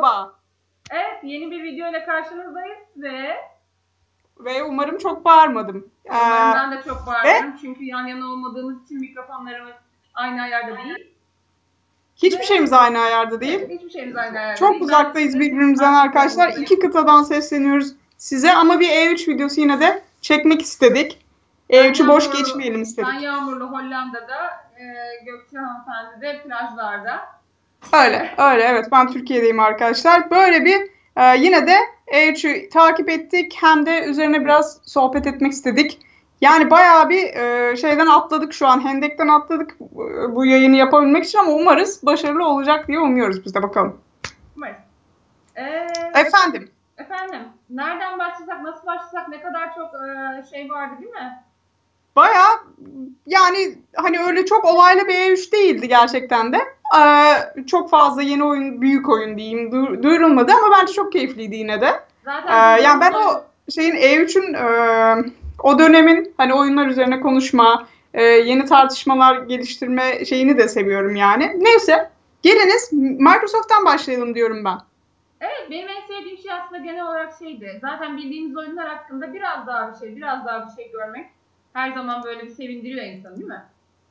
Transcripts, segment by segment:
merhaba. Evet, yeni bir video ile karşınızdayız ve Ve umarım çok bağırmadım. Ee, umarım ben de çok bağırıyorum çünkü yan yana olmadığımız için mikrofonlarımız aynı ayarda değil. hiçbir şeyimiz aynı ayarda değil. Hiçbir şeyimiz aynı ayarda Çok değil. uzaktayız birbirimizden arkadaşlar. İki kıtadan sesleniyoruz size ama bir E3 videosu yine de çekmek istedik. E3'ü boş Yağmurlu- geçmeyelim istedik. Ben Yağmurlu Hollanda'da, e, Gökçe hanımefendi de plajlarda. Öyle, öyle evet ben Türkiye'deyim arkadaşlar. Böyle bir e, yine de E3'ü takip ettik hem de üzerine biraz sohbet etmek istedik. Yani bayağı bir e, şeyden atladık şu an, hendekten atladık bu, bu yayını yapabilmek için ama umarız başarılı olacak diye umuyoruz biz de bakalım. Umarız. E, Efendim, efendim, nereden başlasak, nasıl başlasak, ne kadar çok e, şey vardı değil mi? Bayağı yani hani öyle çok olaylı bir E3 değildi gerçekten de. E, çok fazla yeni oyun, büyük oyun diyeyim du- duyurulmadı ama bence çok keyifliydi yine de. Zaten Ee, yani ben o şeyin E3'ün e, o dönemin hani oyunlar üzerine konuşma, e, yeni tartışmalar geliştirme şeyini de seviyorum yani. Neyse, geliniz Microsoft'tan başlayalım diyorum ben. Evet benim en sevdiğim şey aslında genel olarak şeydi. Zaten bildiğimiz oyunlar hakkında biraz daha bir şey, biraz daha bir şey görmek her zaman böyle bir sevindiriyor insanı değil mi?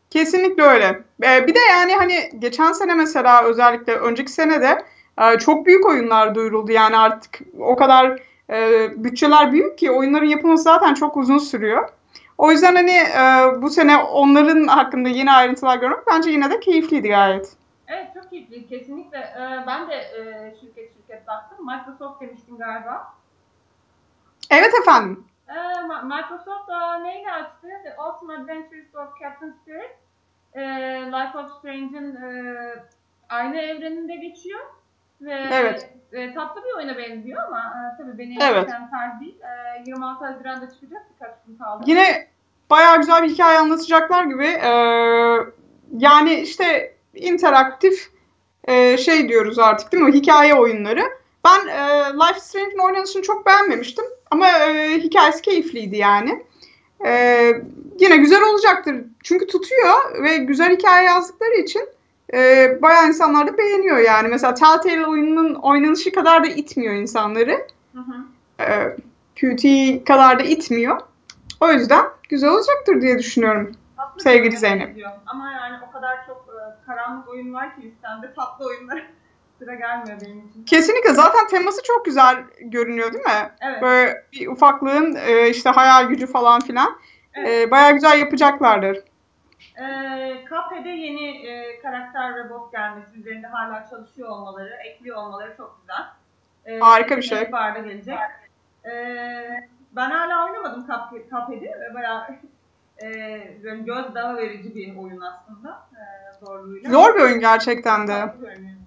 Kesinlikle öyle. E, bir de yani hani geçen sene mesela özellikle önceki sene de e, çok büyük oyunlar duyuruldu. Yani artık o kadar e, bütçeler büyük ki oyunların yapılması zaten çok uzun sürüyor. O yüzden hani e, bu sene onların hakkında yeni ayrıntılar görmek bence yine de keyifliydi gayet. Evet çok keyifli kesinlikle. Ee, ben de e, şirket şirket baktım. Microsoft demiştin galiba. Evet efendim. Ee, Microsoft neyle açtı? The Awesome Adventures of Captain Spirit. Ee, Life of Strange'in e, aynı evreninde geçiyor. Ve Evet. e, tatlı bir oyuna benziyor ama e, tabii beni evet. tarz değil. E, 26 Haziran'da çıkacak birkaç gün kaldı. Yine bayağı güzel bir hikaye anlatacaklar gibi. E, yani işte interaktif e, şey diyoruz artık değil mi? Hikaye oyunları. Ben e, Life is Strange'in oynanışını çok beğenmemiştim. Ama e, hikayesi keyifliydi yani. E, yine güzel olacaktır. Çünkü tutuyor ve güzel hikaye yazdıkları için e, bayağı insanlar da beğeniyor yani. Mesela Telltale oyununun oynanışı kadar da itmiyor insanları. Hı hı. E, QT kadar da itmiyor. O yüzden güzel olacaktır diye düşünüyorum. Tatlı bir Sevgili Zeynep. Ama yani o kadar çok e, karanlık oyun var ki listemde tatlı oyunlara sıra gelmiyor benim için. Kesinlikle zaten teması çok güzel görünüyor değil mi? Evet. Böyle bir ufaklığın e, işte hayal gücü falan filan. Evet. E, bayağı güzel yapacaklardır. Ee, Cuphead'e yeni e, karakter ve boss gelmesi üzerinde hala çalışıyor olmaları, ekliyor olmaları çok güzel. Ee, Harika bir şey. Ilkbaharda gelecek. Ee, ben hala oynamadım Cuphead'i ve bayağı e, göz dağı verici bir oyun aslında. E, zorluğuyla. Zor bir oyun gerçekten de. Tatlı bir oyun.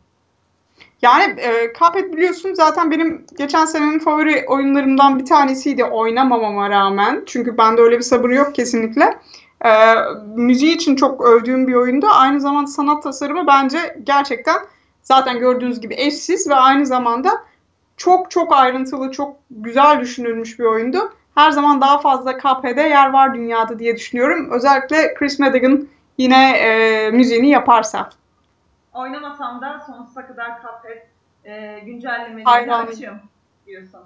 Yani e, Cuphead biliyorsun zaten benim geçen senenin favori oyunlarımdan bir tanesiydi oynamamama rağmen. Çünkü bende öyle bir sabır yok kesinlikle. E, müziği için çok övdüğüm bir oyundu. Aynı zamanda sanat tasarımı bence gerçekten zaten gördüğünüz gibi eşsiz ve aynı zamanda çok çok ayrıntılı, çok güzel düşünülmüş bir oyundu. Her zaman daha fazla Cuphead'e yer var dünyada diye düşünüyorum. Özellikle Chris Madigan yine e, müziğini yaparsa. Oynamasam da sonsuza kadar Cuphead e, güncellemeleri açığım diyorsun.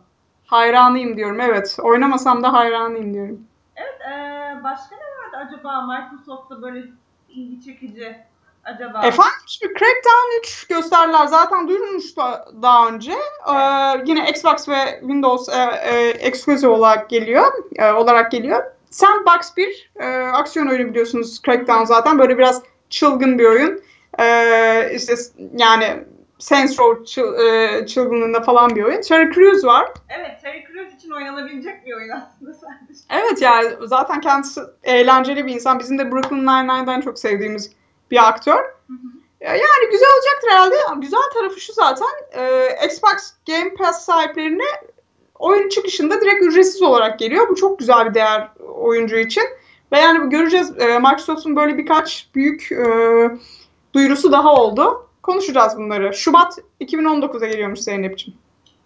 Hayranıyım diyorum evet. Oynamasam da hayranıyım diyorum. Evet, eee, başka ne vardı acaba Microsoft'ta böyle ilgi çekici acaba? Efendim şimdi Crackdown 3 gösteriler zaten duyurulmuştu daha önce. Ee, yine Xbox ve Windows e, e, exclusive olarak geliyor. e, olarak geliyor. Sandbox bir e, aksiyon oyunu biliyorsunuz Crackdown zaten böyle biraz çılgın bir oyun. E, işte yani Saints Row çıl, e, çılgınlığında falan bir oyun. Terry Crews var. Evet, Terry Crews için oynanabilecek bir oyun aslında sadece. Evet yani zaten kendisi eğlenceli bir insan. Bizim de Brooklyn Nine-Nine'dan çok sevdiğimiz bir aktör. Hı hı. Yani güzel olacaktır herhalde. Güzel tarafı şu zaten. e, Xbox Game Pass sahiplerine oyun çıkışında direkt ücretsiz olarak geliyor. Bu çok güzel bir değer oyuncu için. Ve yani göreceğiz e, Microsoft'un böyle birkaç büyük e, duyurusu daha oldu. Konuşacağız bunları. Şubat 2019'a geliyormuş Zeynep'ciğim.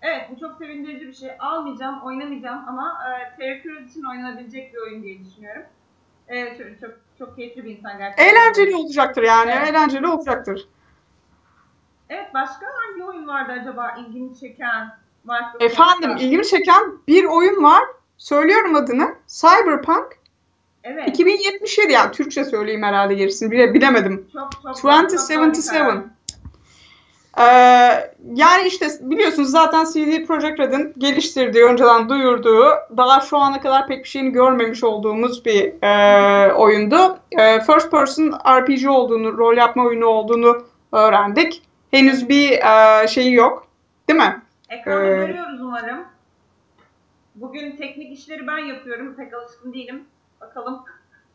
Evet, bu çok sevindirici bir şey. Almayacağım, oynamayacağım ama e, Crews için oynanabilecek bir oyun diye düşünüyorum. Evet, çok, çok, çok keyifli bir insan gerçekten. Eğlenceli olacaktır yani. Evet. Eğlenceli olacaktır. Evet başka hangi oyun vardı acaba ilgini çeken? Efendim ilgimi çeken bir oyun var. Söylüyorum adını. Cyberpunk. Evet. 2077 yani Türkçe söyleyeyim herhalde gerisini bile, bilemedim. Çok çok 2077. Ee, yani işte biliyorsunuz zaten CD Projekt Red'in geliştirdiği, önceden duyurduğu, daha şu ana kadar pek bir şeyini görmemiş olduğumuz bir e, oyundu. E, first person RPG olduğunu, rol yapma oyunu olduğunu öğrendik. Henüz bir e, şeyi yok. Değil mi? Ekranda ee, görüyoruz umarım. Bugün teknik işleri ben yapıyorum. Pek alışkın değilim. Bakalım.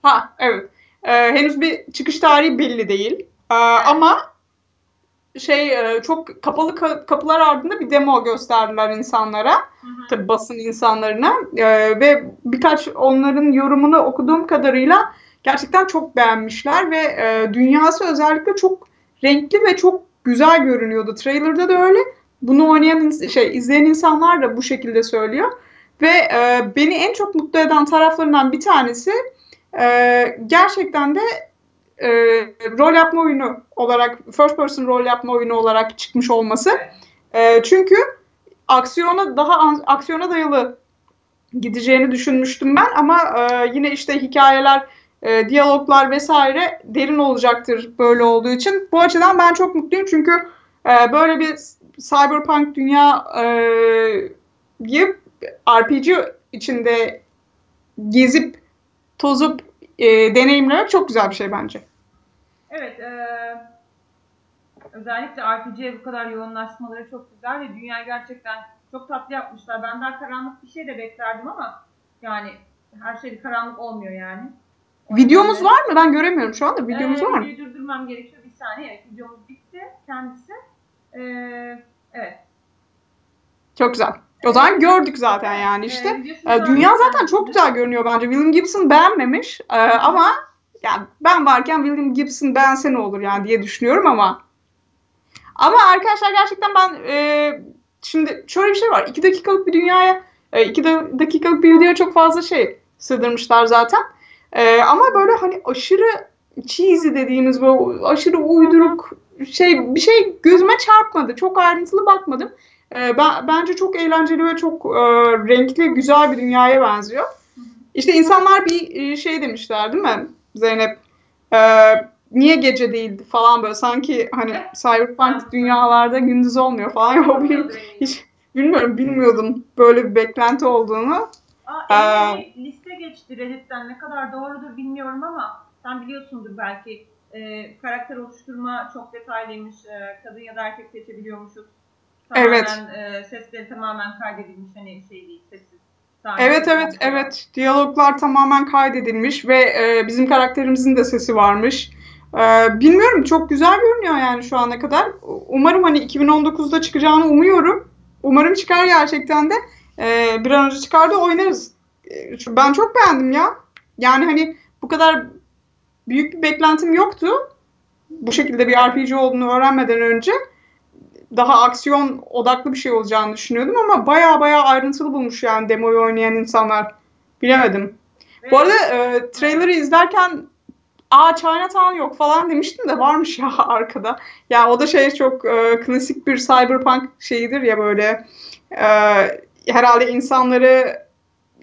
Ha evet. Ee, henüz bir çıkış tarihi belli değil. Ee, evet. Ama şey e, çok kapalı kapılar ardında bir demo gösterdiler insanlara. Hı hı. Tabii basın insanlarına. Ee, ve birkaç onların yorumunu okuduğum kadarıyla gerçekten çok beğenmişler ve e, dünyası özellikle çok renkli ve çok güzel görünüyordu. Trailer'da da öyle. Bunu oynayan şey izleyen insanlar da bu şekilde söylüyor. Ve e, beni en çok mutlu eden taraflarından bir tanesi e, gerçekten de e, rol yapma oyunu olarak, first person rol yapma oyunu olarak çıkmış olması. E, çünkü aksiyona daha aksiyona dayalı gideceğini düşünmüştüm ben ama e, yine işte hikayeler, e, diyaloglar vesaire derin olacaktır böyle olduğu için. Bu açıdan ben çok mutluyum çünkü e, böyle bir cyberpunk dünya e, RPG içinde gezip tozup e, deneyimlemek çok güzel bir şey bence. Evet. E, özellikle RPG'ye bu kadar yoğunlaşmaları çok güzel ve dünya gerçekten çok tatlı yapmışlar. Ben daha karanlık bir şey de beklerdim ama yani her şey karanlık olmuyor yani. O Videomuz yüzden... var mı? Ben göremiyorum şu anda. Videomuz ee, var mı? Videoyu durdurmam gerekiyor. Bir saniye. Evet, videomuz bitti kendisi. Ee, evet. Çok güzel. O zaman gördük zaten yani işte. Ee, dünya zaten çok güzel görünüyor bence. William Gibson beğenmemiş ee, ama yani ben varken William Gibson beğense ne olur yani diye düşünüyorum ama ama arkadaşlar gerçekten ben e, şimdi şöyle bir şey var. İki dakikalık bir dünyaya e, iki dakikalık bir videoya çok fazla şey sığdırmışlar zaten. E, ama böyle hani aşırı cheesy dediğimiz böyle aşırı uyduruk şey bir şey gözüme çarpmadı. Çok ayrıntılı bakmadım. E, ben bence çok eğlenceli ve çok e, renkli, güzel bir dünyaya benziyor. İşte insanlar bir e, şey demişler değil mi Zeynep? E, niye gece değildi falan böyle sanki hani cyberpunk dünyalarda gündüz olmuyor falan. Yok hiç bilmiyorum bilmiyordum böyle bir beklenti olduğunu. Aa, ee, liste geçti Reddit'ten ne kadar doğrudur bilmiyorum ama sen biliyorsundur belki e, karakter oluşturma çok detaylıymış. E, kadın ya da erkek seçebiliyormuşuz. Tamamen, evet. E, sesleri tamamen kaydedilmiş hani şey değil sessiz. Evet evet evet diyaloglar tamamen kaydedilmiş ve e, bizim karakterimizin de sesi varmış. E, bilmiyorum çok güzel görünüyor yani şu ana kadar. Umarım hani 2019'da çıkacağını umuyorum. Umarım çıkar gerçekten de. E, bir an önce çıkar da oynarız. E, ben çok beğendim ya. Yani hani bu kadar büyük bir beklentim yoktu. Bu şekilde bir RPG olduğunu öğrenmeden önce daha aksiyon odaklı bir şey olacağını düşünüyordum ama baya baya ayrıntılı bulmuş yani demoyu oynayan insanlar. Bilemedim. Evet. Bu arada e, trailer'ı izlerken aa Chinatown yok falan demiştim de varmış ya arkada. Yani o da şey çok e, klasik bir cyberpunk şeyidir ya böyle e, herhalde insanları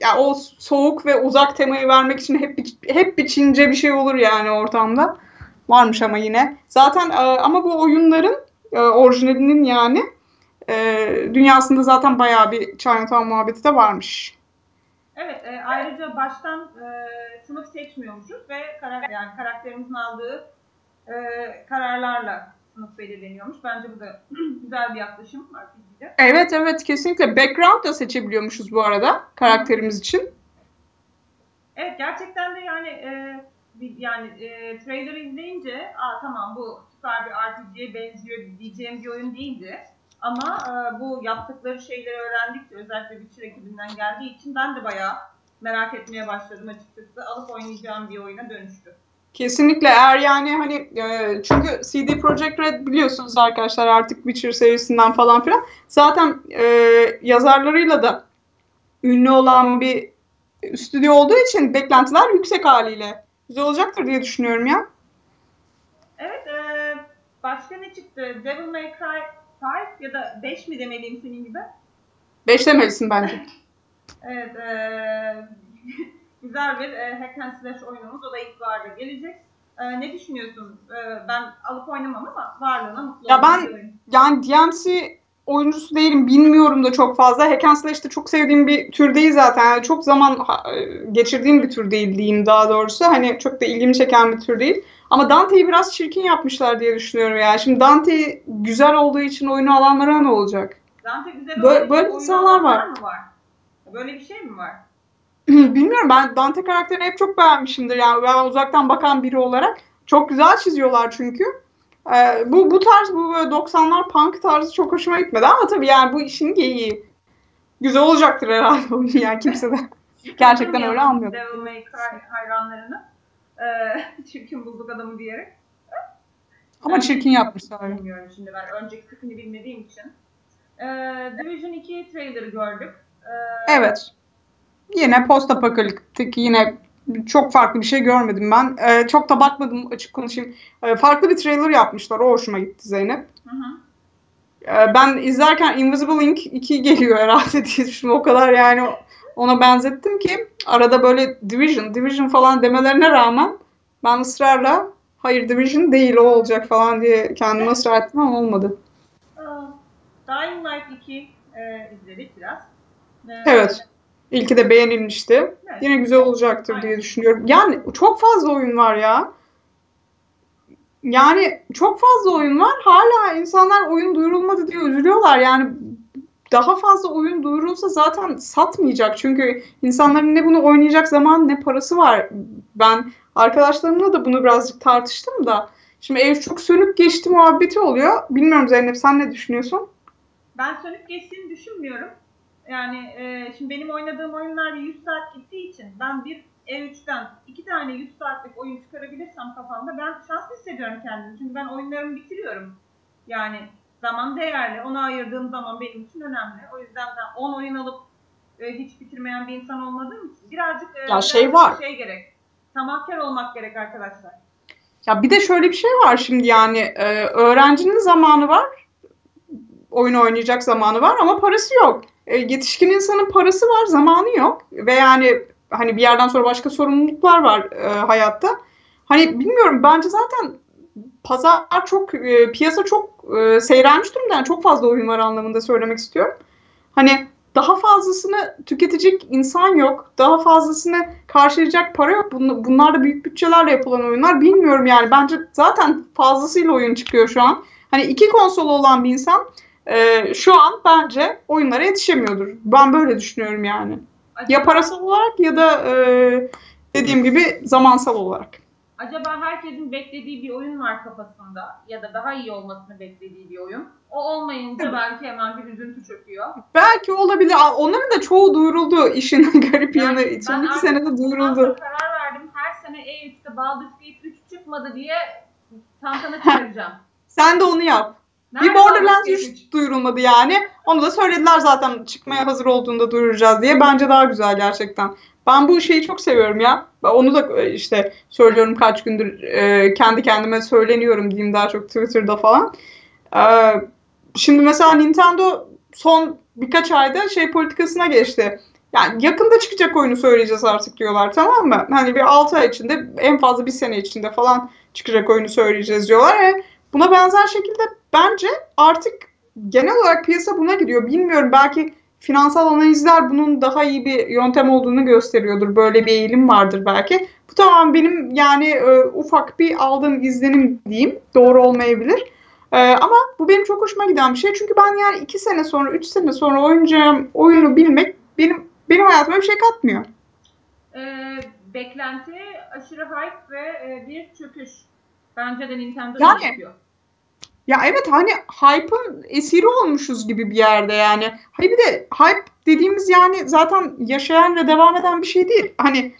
ya o soğuk ve uzak temayı vermek için hep hep bir Çince bir şey olur yani ortamda. Varmış ama yine. Zaten e, ama bu oyunların e, orijinalinin yani e, dünyasında zaten bayağı bir Chinatown muhabbeti de varmış. Evet, e, ayrıca baştan e, sınıf seçmiyormuşuz ve karakter, yani karakterimizin aldığı e, kararlarla sınıf belirleniyormuş. Bence bu da güzel bir yaklaşım RPG'de. Evet evet kesinlikle. Background da seçebiliyormuşuz bu arada karakterimiz için. Evet gerçekten de yani e, yani e, trailer'ı izleyince aa tamam bu süper bir RPG'ye benziyor diyeceğim bir oyun değildi. Ama e, bu yaptıkları şeyleri öğrendikçe özellikle Witcher ekibinden geldiği için ben de bayağı merak etmeye başladım açıkçası. Alıp oynayacağım bir oyuna dönüştü. Kesinlikle eğer yani hani e, çünkü CD Projekt Red biliyorsunuz arkadaşlar artık Witcher serisinden falan filan zaten e, yazarlarıyla da ünlü olan bir stüdyo olduğu için beklentiler yüksek haliyle güzel olacaktır diye düşünüyorum ya. Başka ne çıktı? Devil May Cry 5 ya da 5 mi demeliyim senin gibi? 5 demelisin bence. evet. E, güzel bir e, hack and slash oyunumuz. O da ilkbaharda gelecek. E, ne düşünüyorsun? E, ben alıp oynamam ama varlığına mutlu Ya ben yani DMC oyuncusu değilim. Bilmiyorum da çok fazla. Hack and Slash'te çok sevdiğim bir tür değil zaten. Yani çok zaman geçirdiğim bir tür değil diyeyim daha doğrusu. Hani çok da ilgimi çeken bir tür değil. Ama Dante'yi biraz çirkin yapmışlar diye düşünüyorum ya. Şimdi Dante güzel olduğu için oyunu alanlara ne olacak? Dante güzel böyle, böyle insanlar var. Mı var? Böyle bir şey mi var? Bilmiyorum ben Dante karakterini hep çok beğenmişimdir. Yani ben uzaktan bakan biri olarak. Çok güzel çiziyorlar çünkü. Ee, bu bu tarz bu böyle 90'lar punk tarzı çok hoşuma gitmedi ama tabii yani bu işin geyiği. Güzel olacaktır herhalde oyun yani kimse de gerçekten öyle almıyor. Devil May Cry hayranlarını. Ee, çirkin bulduk adamı diyerek. Ama ben çirkin yapmışlar. Bilmiyorum şimdi ben önceki kısmını bilmediğim için. Ee, Division 2 trailer'ı gördük. Ee, evet. Yine post apokaliptik yine çok farklı bir şey görmedim ben. Ee, çok da bakmadım açık konuşayım. Ee, farklı bir trailer yapmışlar. O hoşuma gitti Zeynep. Hı hı. Ee, ben izlerken Invisible Ink 2 geliyor herhalde diye düşündüm. O kadar yani ona benzettim ki arada böyle Division, Division falan demelerine rağmen ben ısrarla hayır Division değil o olacak falan diye kendime ısrar ettim ama olmadı. Dying Light 2 e, izledik biraz. Ee, evet. İlki de beğenilmişti. Evet. Yine güzel olacaktır Aynen. diye düşünüyorum. Yani çok fazla oyun var ya. Yani çok fazla oyun var. Hala insanlar oyun duyurulmadı diye üzülüyorlar. Yani daha fazla oyun duyurulsa zaten satmayacak. Çünkü insanların ne bunu oynayacak zaman ne parası var. Ben arkadaşlarımla da bunu birazcık tartıştım da. Şimdi ev çok sönük geçti muhabbeti oluyor. Bilmiyorum Zeynep sen ne düşünüyorsun? Ben sönük geçtiğini düşünmüyorum. Yani e, şimdi benim oynadığım oyunlar 100 saat gittiği için ben bir E3'ten iki tane 100 saatlik oyun çıkarabilirsem kafamda ben şanslı hissediyorum kendimi. Çünkü ben oyunlarımı bitiriyorum. Yani zaman değerli. Ona ayırdığım zaman benim için önemli. O yüzden ben 10 oyun alıp e, hiç bitirmeyen bir insan olmadığım için birazcık e, ya şey var. şey gerek. Tamahkar olmak gerek arkadaşlar. Ya bir de şöyle bir şey var şimdi yani e, öğrencinin zamanı var. Oyun oynayacak zamanı var ama parası yok. E, yetişkin insanın parası var, zamanı yok ve yani hani bir yerden sonra başka sorumluluklar var e, hayatta. Hani bilmiyorum bence zaten pazar çok e, piyasa çok e, seyrelmiş durumda. Yani çok fazla oyun var anlamında söylemek istiyorum. Hani daha fazlasını tüketecek insan yok. Daha fazlasını karşılayacak para yok. Bunlar da büyük bütçelerle yapılan oyunlar. Bilmiyorum yani. Bence zaten fazlasıyla oyun çıkıyor şu an. Hani iki konsol olan bir insan e, şu an bence oyunlara yetişemiyordur. Ben böyle düşünüyorum yani. Ya parasal olarak ya da e, dediğim gibi zamansal olarak. Acaba herkesin beklediği bir oyun var kafasında ya da daha iyi olmasını beklediği bir oyun. O olmayınca evet. belki hemen bir üzüntü çöküyor. Belki olabilir. Onların da çoğu duyuruldu işin garip yani yanı. Son iki senede duyuruldu. karar verdim. Her sene E3'te Baldur's Gate 3 çıkmadı diye tantana çıkaracağım. Sen de onu yap. Nerede bir Borderlands 3 duyurulmadı yani. Onu da söylediler zaten çıkmaya hazır olduğunda duyuracağız diye. Bence daha güzel gerçekten. Ben bu şeyi çok seviyorum ya. Onu da e, işte söylüyorum kaç gündür e, kendi kendime söyleniyorum diyeyim daha çok Twitter'da falan. E, şimdi mesela Nintendo son birkaç ayda şey politikasına geçti. Yani yakında çıkacak oyunu söyleyeceğiz artık diyorlar tamam mı? Hani bir 6 ay içinde en fazla bir sene içinde falan çıkacak oyunu söyleyeceğiz diyorlar. E, buna benzer şekilde bence artık genel olarak piyasa buna gidiyor. Bilmiyorum belki finansal analizler bunun daha iyi bir yöntem olduğunu gösteriyordur. Böyle bir eğilim vardır belki. Bu tamam benim yani e, ufak bir aldığım izlenim diyeyim. Doğru olmayabilir. E, ama bu benim çok hoşuma giden bir şey. Çünkü ben yani iki sene sonra, üç sene sonra oynayacağım oyunu bilmek benim benim hayatıma bir şey katmıyor. E, beklenti, aşırı hype ve e, bir çöküş. Bence de Nintendo yani, yapıyor. Ya evet hani hype'ın esiri olmuşuz gibi bir yerde yani. Hayır bir de hype dediğimiz yani zaten yaşayan ve devam eden bir şey değil. Hani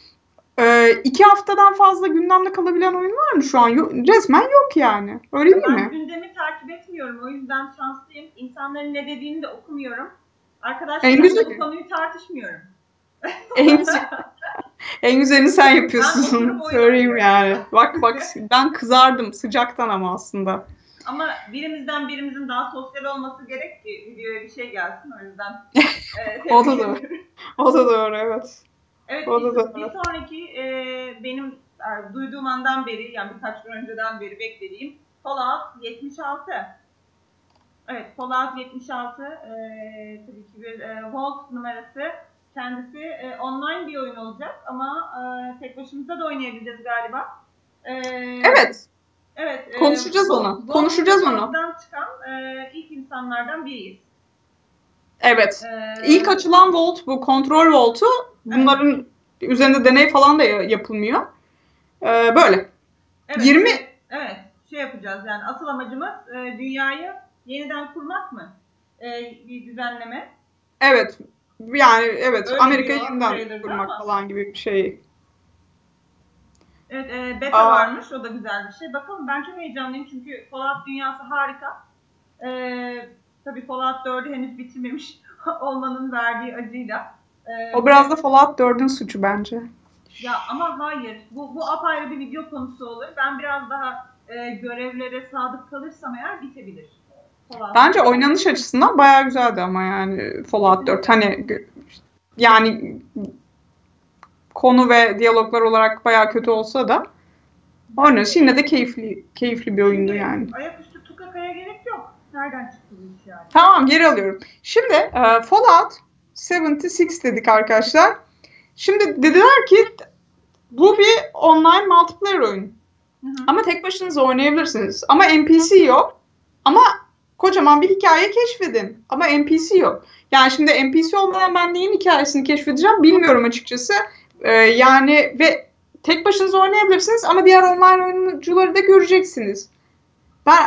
e, iki haftadan fazla gündemde kalabilen oyun var mı şu an? Yok, resmen yok yani. Öyle değil ben mi? Ben gündemi takip etmiyorum. O yüzden şanslıyım. İnsanların ne dediğini de okumuyorum. Arkadaşlarımla güzel... bu konuyu tartışmıyorum. En, güzel, en güzelini sen yapıyorsun. Söyleyeyim yani. Bak bak ben kızardım sıcaktan ama aslında. Ama birimizden birimizin daha sosyal olması gerek ki videoya bir şey gelsin o yüzden. E, o da doğru. O da doğru evet. Evet o da bir, doğru. bir sonraki e, benim yani, duyduğum andan beri yani birkaç gün önceden beri beklediğim Fallout 76. Evet Fallout 76 e, tabii ki bir e, Vault numarası. Kendisi e, online bir oyun olacak ama e, tek başımıza da oynayabileceğiz galiba. E, evet. Evet. E, Konuşacağız e, onu. Konuşacağız onu. çıkan e, ilk insanlardan biriyiz. Evet. Ee, İlk açılan Vault bu. Kontrol Vault'u. Bunların evet. üzerinde deney falan da yapılmıyor. Ee, böyle. Evet, 20 Evet. Şey yapacağız yani asıl amacımız e, dünyayı yeniden kurmak mı? E, bir düzenleme. Evet. Yani evet Öyle Amerika'yı yeniden kurmak ama. falan gibi bir şey. Evet e, beta Aa. varmış o da güzel bir şey. Bakalım ben çok heyecanlıyım çünkü Fallout dünyası harika. E, tabii Fallout 4'ü henüz bitirmemiş olmanın verdiği acıyla. E, o biraz da Fallout 4'ün suçu bence. Ya ama hayır. Bu, bu apayrı bir video konusu olur. Ben biraz daha e, görevlere sadık kalırsam eğer bitebilir. Fallout Bence oynanış açısından bayağı güzeldi ama yani Fallout 4. Hani yani konu ve diyaloglar olarak bayağı kötü olsa da oynanış yine de keyifli keyifli bir oyundu yani. Ayaküstü tukakaya gerek yok. Nereden çıktı bu yani? Tamam geri alıyorum. Şimdi e, Fallout 76 dedik arkadaşlar. Şimdi dediler ki bu bir online multiplayer oyun. Hı hı. Ama tek başınıza oynayabilirsiniz. Ama NPC yok. Ama kocaman bir hikaye keşfedin. Ama NPC yok. Yani şimdi NPC olmadan ben neyin hikayesini keşfedeceğim bilmiyorum açıkçası. Ee, yani ve tek başınıza oynayabilirsiniz ama diğer online oyuncuları da göreceksiniz. Ben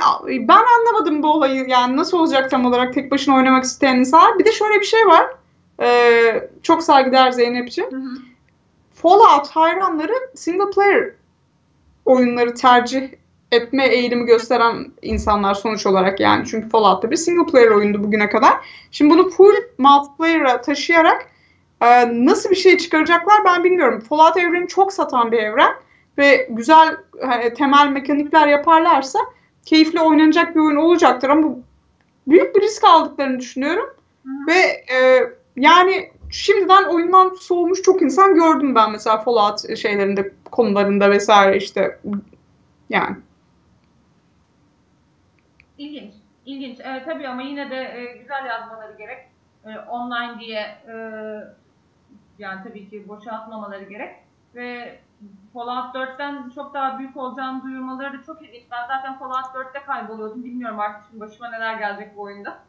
ben anlamadım bu olayı. Yani nasıl olacak tam olarak tek başına oynamak isteyen insan. Bir de şöyle bir şey var. Ee, çok saygıdeğer Zeynep'ciğim. Hı hı. Fallout hayranları single player oyunları tercih etme eğilimi gösteren insanlar sonuç olarak yani. Çünkü Fallout'ta bir single player oyundu bugüne kadar. Şimdi bunu full multiplayer'a taşıyarak e, nasıl bir şey çıkaracaklar ben bilmiyorum. Fallout evreni çok satan bir evren ve güzel e, temel mekanikler yaparlarsa keyifli oynanacak bir oyun olacaktır ama büyük bir risk aldıklarını düşünüyorum. Ve e, yani şimdiden oyundan soğumuş çok insan gördüm ben mesela Fallout şeylerinde konularında vesaire işte yani. İlginç. İlginç. E, tabii ama yine de e, güzel yazmaları gerek. E, online diye e, yani tabii ki boşaltmamaları gerek. Ve Fallout 4'ten çok daha büyük olacağını duyurmaları da çok ilginç. Ben zaten Fallout 4'te kayboluyordum. Bilmiyorum artık şimdi başıma neler gelecek bu oyunda.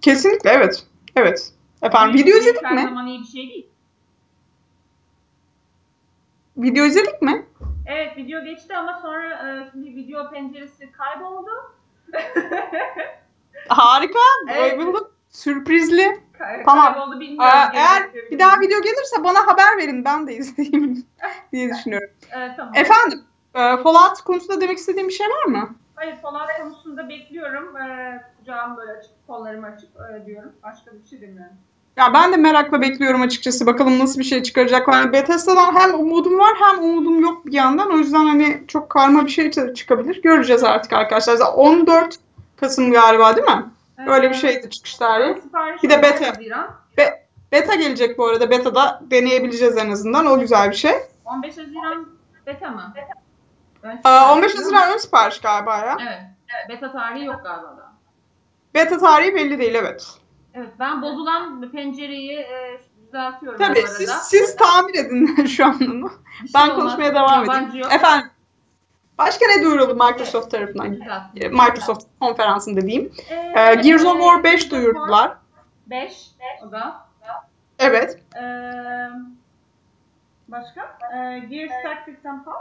Kesinlikle evet. Evet. Efendim video izledik mi? Her zaman iyi bir şey değil. Video izledik mi? Evet video geçti ama sonra e, şimdi video penceresi kayboldu. Harika. Evet. Bulduk. Sürprizli. Kay tamam. Kayboldu bilmiyorum. Ee, eğer bir daha video gelirse bana haber verin ben de izleyeyim diye düşünüyorum. Evet, tamam. Efendim e, Fallout konusunda demek istediğim bir şey var mı? Hayır Fallout konusunda bekliyorum. Ee, kucağım böyle açık, kollarımı açık e, diyorum. Başka bir şey demiyorum. Ya ben de merakla bekliyorum açıkçası. Bakalım nasıl bir şey çıkaracaklar. Bethesda'dan hem umudum var hem umudum yok bir yandan. O yüzden hani çok karma bir şey çıkabilir. Göreceğiz artık arkadaşlar. 14 Kasım galiba değil mi? Evet. Öyle bir şeydi çıkış tarihi. Bir de beta. Be beta gelecek bu arada. Beta'da deneyebileceğiz en azından. O güzel bir şey. 15 Haziran beta mı? Aa, 15 Haziran ön sipariş galiba ya. Evet. evet. Beta tarihi yok galiba da. Beta tarihi belli değil evet. Evet ben bozulan pencereyi e, düzeltiyorum Tabii siz, siz tamir edin şu an onu. Şey ben olmaz. konuşmaya devam edeyim. Yok. Efendim Başka ne duyuruldu Microsoft tarafından? Güzel. Microsoft konferansında diyeyim. Ee, ee, Gears of War 5 duyurdular. 5 o da. Evet. Ee, başka? Ee, Gears Tactics and Pop.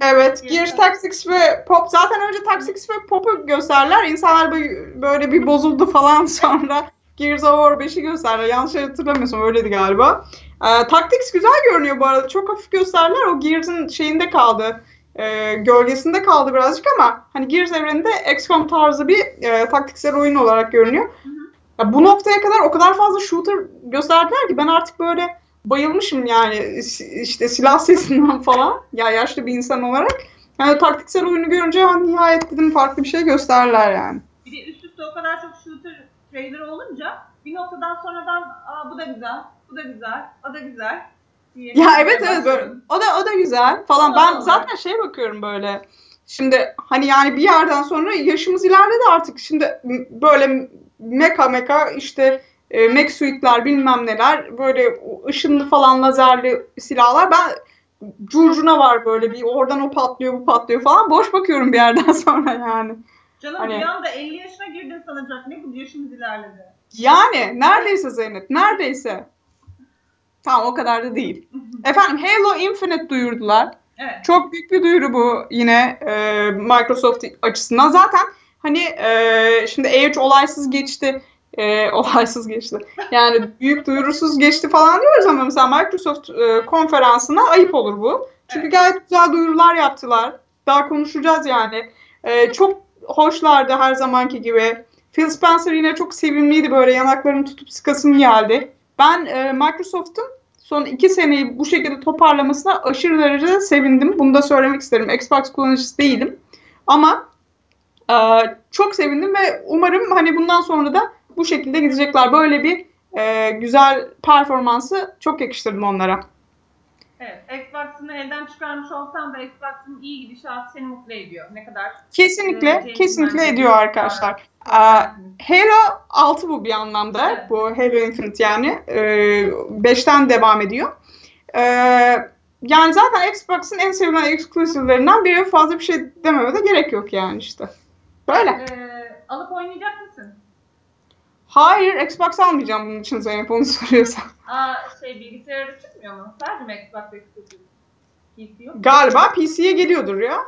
Evet, Gears Tactics ve Pop. Zaten önce Tactics ve Pop'u gösterler. İnsanlar böyle bir bozuldu falan sonra Gears of War 5'i gösterler. Yanlış hatırlamıyorsam öyleydi galiba. Ee, Tactics güzel görünüyor bu arada. Çok hafif gösterler. O Gears'ın şeyinde kaldı. E, gölgesinde kaldı birazcık ama hani Gears evreninde XCOM tarzı bir e, taktiksel oyun olarak görünüyor. Ya, bu noktaya kadar o kadar fazla shooter gösterdiler ki ben artık böyle bayılmışım yani işte silah sesinden falan ya yaşlı bir insan olarak. Yani taktiksel oyunu görünce ha, nihayet dedim farklı bir şey gösterler yani. Bir de üst üste o kadar çok shooter trailer olunca bir noktadan sonra ben Aa, bu da güzel, bu da güzel, o da güzel. Diye Ya evet evet başlıyorum. böyle. O da o da güzel falan. Tamam. Ben zaten şeye bakıyorum böyle. Şimdi hani yani bir yerden sonra yaşımız ilerledi artık. Şimdi böyle meka meka işte e, mech suitler bilmem neler böyle ışınlı falan lazerli silahlar. Ben curcuna var böyle bir oradan o patlıyor bu patlıyor falan. Boş bakıyorum bir yerden sonra yani. Canım Hani- bir anda 50 yaşına girdin sanacak. Ne bu yaşımız ilerledi. Yani neredeyse Zeynep neredeyse. Tamam o kadar da değil. Efendim Halo Infinite duyurdular. Evet. Çok büyük bir duyuru bu yine e, Microsoft açısından. Zaten hani e, şimdi E3 olaysız geçti. E, olaysız geçti. Yani büyük duyurusuz geçti falan diyoruz ama mesela Microsoft e, konferansına ayıp olur bu. Çünkü Evet. gayet güzel duyurular yaptılar. Daha konuşacağız yani. E, çok hoşlardı her zamanki gibi. Phil Spencer yine çok sevimliydi böyle yanaklarını tutup sıkasım geldi. Ben e, Microsoft'un son iki seneyi bu şekilde toparlamasına aşırı derecede sevindim. Bunu da söylemek isterim. Xbox kullanıcısı değilim. Ama e, çok sevindim ve umarım hani bundan sonra da bu şekilde gidecekler. Böyle bir e, güzel performansı çok yakıştırdım onlara. Evet. Xbox'ını elden çıkarmış olsan da Xbox'ın iyi gidişatı seni mutlu ediyor. Ne kadar Kesinlikle, Ee, kesinlikle ediyor arkadaşlar. Ee, Halo 6 bu bir anlamda. Evet. Bu Halo Infinite yani. Ee, 5'ten devam ediyor. Ee, yani zaten Xbox'ın en sevilen exclusive'lerinden biri fazla bir şey dememe de gerek yok yani işte. Böyle. Ee, alıp oynayacak mısın? Hayır Xbox almayacağım bunun için Zeynep onu soruyorsan. Aa şey bilgisayarda çıkmıyor mu? Sadece mi Xbox Exclusive? PC yok. Galiba PC'ye geliyordur ya.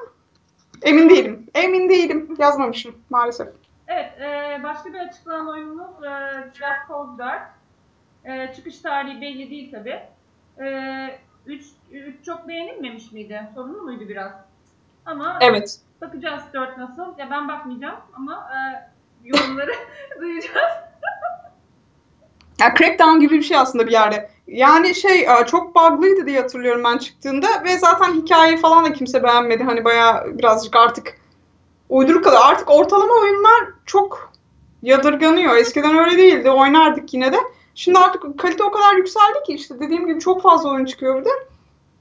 Emin değilim. Emin değilim. Yazmamışım maalesef. Evet, e, başka bir açıklanan oyunumuz e, Just Cause 4. E, çıkış tarihi belli değil tabi. 3 çok beğenilmemiş miydi? Sorun muydu biraz? Ama Evet. bakacağız 4 nasıl. Ya ben bakmayacağım ama e, yorumları duyacağız. Ya Crackdown gibi bir şey aslında bir yerde. Yani şey e, çok bug'lıydı diye hatırlıyorum ben çıktığında ve zaten hikayeyi falan da kimse beğenmedi. Hani bayağı birazcık artık uyduruk kalıyor. Artık ortalama oyunlar çok yadırganıyor. Eskiden öyle değildi. Oynardık yine de. Şimdi artık kalite o kadar yükseldi ki işte dediğim gibi çok fazla oyun çıkıyor bir de.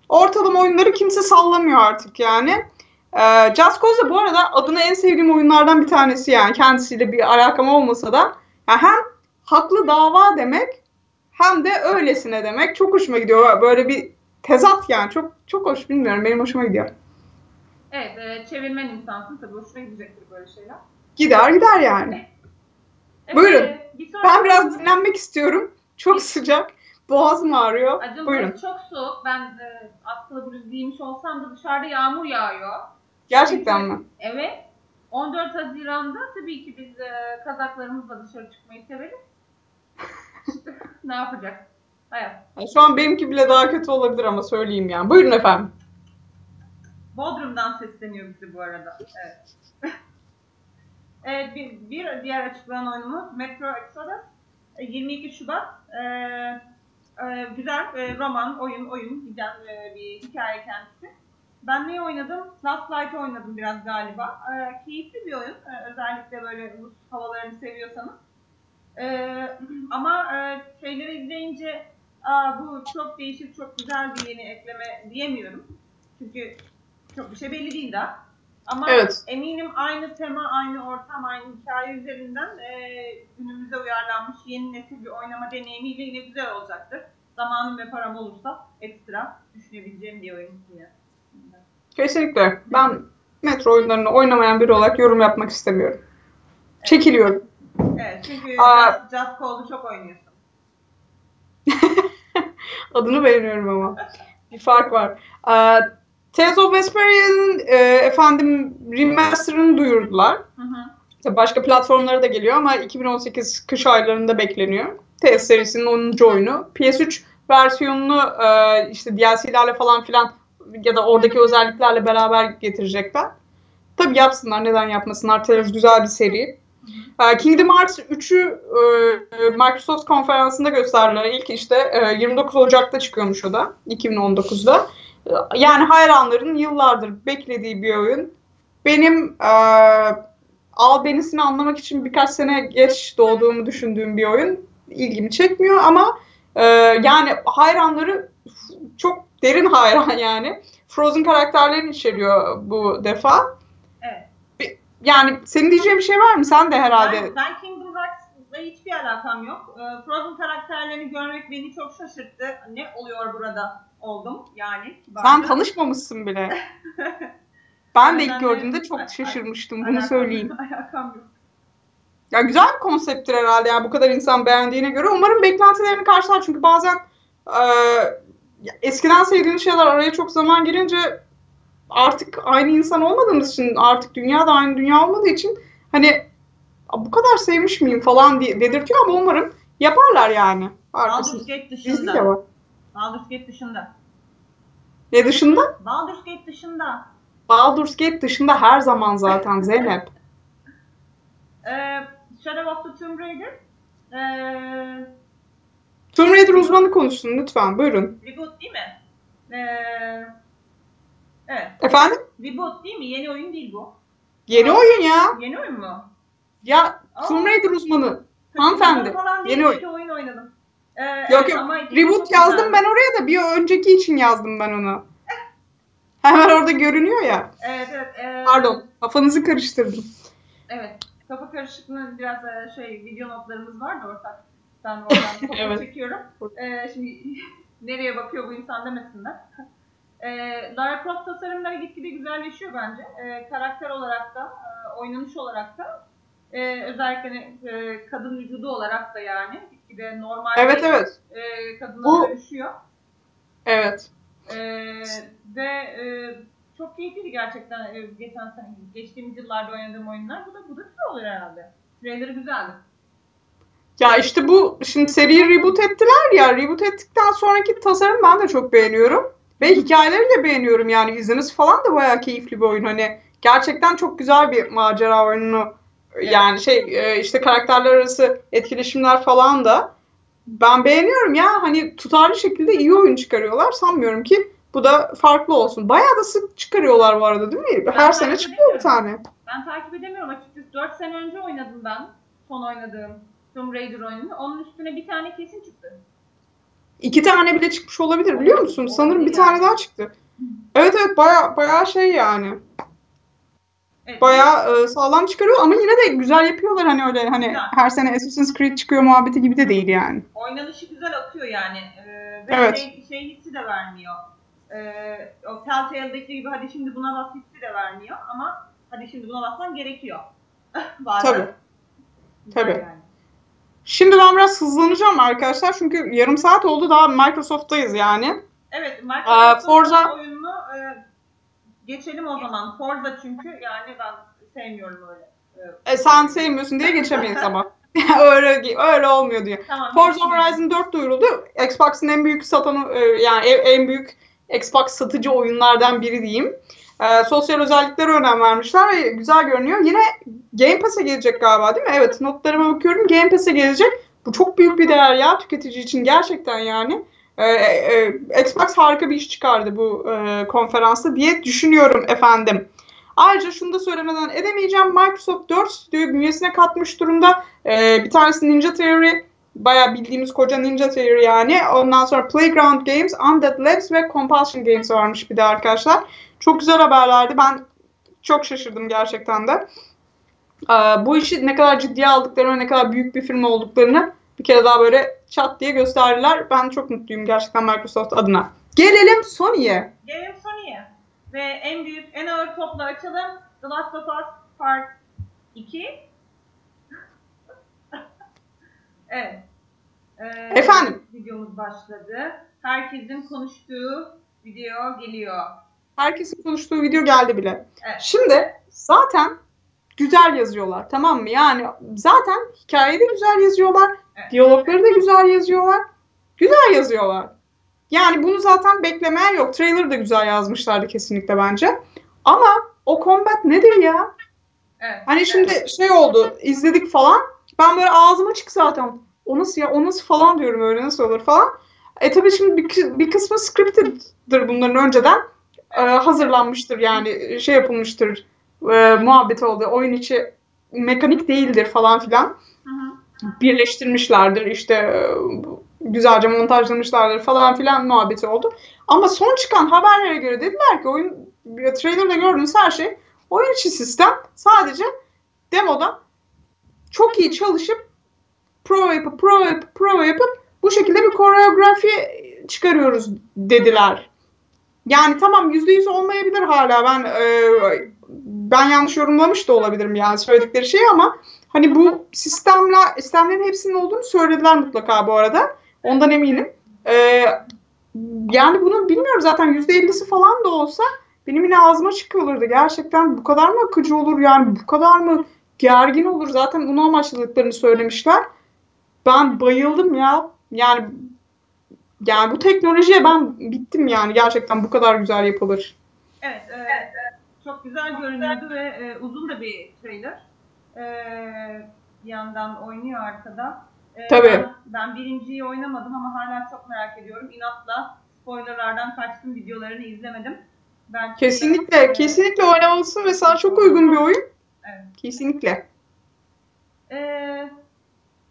Ortalama oyunları kimse sallamıyor artık yani. Ee, Just Cause da bu arada adına en sevdiğim oyunlardan bir tanesi yani. Kendisiyle bir alakam olmasa da. Yani hem haklı dava demek hem de öylesine demek. Çok hoşuma gidiyor. Böyle bir tezat yani. Çok çok hoş bilmiyorum. Benim hoşuma gidiyor. Evet, e, çevirmen insansın tabii hoşuna gidecektir böyle şeyler. Gider gider yani. Evet, Buyurun. e, bir Ben biraz dinlenmek istiyorum. Çok sıcak. Boğazım ağrıyor. Acım Buyurun. çok soğuk. Ben e, askılı bluz giymiş olsam da dışarıda yağmur yağıyor. Gerçekten mi? Evet. 14 Haziran'da tabii ki biz e, kazaklarımızla dışarı çıkmayı severiz. İşte, ne yapacak? Hayat. Yani şu an benimki bile daha kötü olabilir ama söyleyeyim yani. Buyurun efendim. Bodrum'dan sesleniyor bizi bu arada. Evet. evet bir, bir diğer açıklanan oyunumuz Metro Exodus. E, 22 Şubat. E, e, güzel e, roman, oyun, oyun giden e, bir hikaye kendisi. Ben ne oynadım? Last Light oynadım biraz galiba. E, keyifli bir oyun. E, özellikle böyle Rus havalarını seviyorsanız. E, ama e, şeyleri izleyince Aa, bu çok değişik, çok güzel bir yeni ekleme diyemiyorum. Çünkü çok bir şey belli değil daha. Ama Evet. eminim aynı tema, aynı ortam, aynı hikaye üzerinden e, günümüze uyarlanmış yeni nesil bir oynama deneyimiyle yine güzel olacaktır. Zamanım ve param olursa ekstra düşünebileceğim bir oyun yine. Kesinlikle. Ben metro oyunlarını oynamayan biri olarak yorum yapmak istemiyorum. Çekiliyorum. Evet çünkü Aa. Just, Cause'u çok oynuyorsun. Adını beğeniyorum ama. Bir fark var. Ee, Tales of Vesperia'nın e, efendim remaster'ını duyurdular. Hı hı. Tabii başka platformlara da geliyor ama 2018 kış aylarında bekleniyor. Tales serisinin 10. oyunu. PS3 versiyonunu e, işte DLC'lerle falan filan ya da oradaki özelliklerle beraber getirecekler. Tabii yapsınlar. Neden yapmasınlar? Tales güzel bir seri. E, Kingdom Hearts 3'ü e, Microsoft konferansında gösterdiler. İlk işte e, 29 Ocak'ta çıkıyormuş o da. 2019'da. Yani hayranların yıllardır beklediği bir oyun. Benim e, albenisini anlamak için birkaç sene geç doğduğumu düşündüğüm bir oyun. ilgimi çekmiyor ama e, yani hayranları çok derin hayran yani. Frozen karakterlerini içeriyor bu defa. Evet. Yani senin diyeceğin bir şey var mı? Sen de herhalde. Ben, ben Kingdom Hearts'la hiçbir alakam yok. Ee, Frozen karakterlerini görmek beni çok şaşırttı. Ne oluyor burada oldum yani. Sen tanışmamışsın bile. ben de ilk gördüğümde çok şaşırmıştım. Bunu söyleyeyim. Alakam yok. Ya güzel bir konsepttir herhalde yani bu kadar insan beğendiğine göre. Umarım beklentilerini karşılar çünkü bazen e, eskiden sevdiğimiz şeyler araya çok zaman girince artık aynı insan olmadığımız için artık dünya da aynı dünya olmadığı için hani bu kadar sevmiş miyim falan diye dedirtiyor ama umarım yaparlar yani. Baldur's Gate dışında. Baldur's Gate dışında. Ne dışında? Baldur's Gate dışında. Baldur's Gate dışında her zaman zaten Zeynep. ee, Shadow of the Tomb Raider. Ee, Tomb Raider uzmanı konuşsun lütfen. Buyurun. Reboot değil mi? Ee, evet. Efendim? Reboot değil mi? Yeni oyun değil bu. Yeni oyun ya. Yeni oyun mu? Ya Tomb Raider uzmanı. Hanımefendi. Yeni oyun. oyun oynadım. Ee, yok yok. Reboot yazdım ben oraya da bir önceki için yazdım ben onu. Hemen orada görünüyor ya. Evet evet. E, Pardon. Kafanızı karıştırdım. Evet. Kafa karışıklığına biraz şey video notlarımız var da ortak. Ben oradan evet. çekiyorum. Ee, şimdi nereye bakıyor bu insan demesinler. E, Lara Croft tasarımları gitgide güzelleşiyor bence. E, karakter olarak da, e, oynanış olarak da e, özellikle e, kadın vücudu olarak da yani gitgide normal evet, evet. E, kadına Bu... dönüşüyor. Evet. E, ve e, çok keyifliydi gerçekten e, geçen sene, geçtiğimiz yıllarda oynadığım oyunlar. Bu da bu da güzel oluyor herhalde. Trailer'ı güzeldi. Ya işte bu şimdi seriyi reboot ettiler ya. Reboot ettikten sonraki tasarım ben de çok beğeniyorum. Ve hikayeleri de beğeniyorum yani. izlemesi falan da bayağı keyifli bir oyun. Hani gerçekten çok güzel bir macera oyunu. Yani şey e, işte karakterler arası etkileşimler falan da ben beğeniyorum ya. Hani tutarlı şekilde iyi oyun çıkarıyorlar. Sanmıyorum ki bu da farklı olsun. Bayağı da sık çıkarıyorlar bu arada değil mi? Her ben sene çıkıyor bir tane. Ben takip edemiyorum açıkçası. 4 sene önce oynadım ben. Son oynadığım Tomb Raider oyununu. Onun üstüne bir tane kesin çıktı. İki tane bile çıkmış olabilir biliyor musun? Sanırım bir tane daha çıktı. Evet evet baya baya şey yani. Evet. Baya e, sağlam çıkarıyor ama yine de güzel yapıyorlar hani öyle hani güzel. her sene Assassin's Creed çıkıyor muhabbeti gibi de değil yani. Oynanışı güzel akıyor yani. Ee, ve evet. şey, şey hissi de vermiyor. Ee, o Telltale'deki gibi hadi şimdi buna bas hissi de vermiyor ama hadi şimdi buna basman gerekiyor. Bazen. Tabii. Tabii. Yani. Şimdi ben biraz hızlanacağım arkadaşlar çünkü yarım saat oldu daha Microsoft'tayız yani. Evet Microsoft ee, Forza oyununu e, geçelim o zaman. Forza çünkü yani ben sevmiyorum öyle. E, sen sevmiyorsun diye geçemeyiz ama. öyle öyle olmuyor diye. Tamam, Forza Horizon 4 duyuruldu. Xbox'ın en büyük satanı e, yani en büyük Xbox satıcı oyunlardan biri diyeyim. E, sosyal özelliklere önem vermişler ve güzel görünüyor. Yine Game Pass'e gelecek galiba değil mi? Evet notlarıma bakıyorum. Game Pass'e gelecek. Bu çok büyük bir değer ya tüketici için gerçekten yani. Ee, e, Xbox harika bir iş çıkardı bu e, konferansta diye düşünüyorum efendim. Ayrıca şunu da söylemeden edemeyeceğim. Microsoft 4 stüdyoyu bünyesine katmış durumda. Ee, bir tanesi Ninja Theory. Baya bildiğimiz koca Ninja Theory yani. Ondan sonra Playground Games, Undead Labs ve Compulsion Games varmış bir de arkadaşlar. Çok güzel haberlerdi. Ben çok şaşırdım gerçekten de. Ee, bu işi ne kadar ciddiye aldıklarını, ne kadar büyük bir firma olduklarını bir kere daha böyle çat diye gösterdiler. Ben çok mutluyum gerçekten Microsoft adına. Gelelim Sony'ye. Gelelim Sony'ye. Ve en büyük, en ağır topla açalım. The Last of Us Part 2. evet. Ee, Efendim? Videomuz başladı. Herkesin konuştuğu video geliyor. Herkesin konuştuğu video geldi bile. Evet. Şimdi zaten güzel yazıyorlar tamam mı? Yani zaten hikayeyi de güzel yazıyorlar. Evet. Diyalogları da güzel yazıyorlar. Güzel yazıyorlar. Yani bunu zaten beklemeye yok. Trailer da güzel yazmışlardı kesinlikle bence. Ama o combat nedir ya? Evet. Hani şimdi şey oldu izledik falan. Ben böyle ağzıma çık zaten. O nasıl ya o nasıl falan diyorum öyle nasıl olur falan. E tabii şimdi bir, bir kısmı scripted'dır bunların önceden. E, hazırlanmıştır yani şey yapılmıştır. E, muhabbet oldu. Oyun içi mekanik değildir falan filan. Birleştirmişlerdir işte güzelce montajlamışlardır falan filan muhabbeti oldu. Ama son çıkan haberlere göre dediler ki oyun trailer'da gördüğünüz her şey oyun içi sistem sadece demoda çok iyi çalışıp prova yapıp prova yapıp prova yapıp bu şekilde bir koreografi çıkarıyoruz dediler. Yani tamam yüzde yüz olmayabilir hala ben e, ben yanlış yorumlamış da olabilirim yani söyledikleri şey ama hani bu sistemler sistemlerin hepsinin olduğunu söylediler mutlaka bu arada. Ondan eminim. E, yani bunu bilmiyorum zaten yüzde ellisi falan da olsa benim yine ağzıma çıkılırdı. Gerçekten bu kadar mı akıcı olur yani bu kadar mı gergin olur zaten bunu amaçladıklarını söylemişler. Ben bayıldım ya. Yani yani bu teknolojiye ben bittim yani. Gerçekten bu kadar güzel yapılır. Evet, evet, çok güzel görünüyordu ve e, uzun da bir trailer. E, bir yandan oynuyor arkada. E, Tabii. Ben, ben birinciyi oynamadım ama hala çok merak ediyorum. İnatla spoilerlardan kaçtım, videolarını izlemedim. Ben kesinlikle, de, kesinlikle oynamalısın ve sana çok uygun bir oyun. Evet. Kesinlikle. Ee,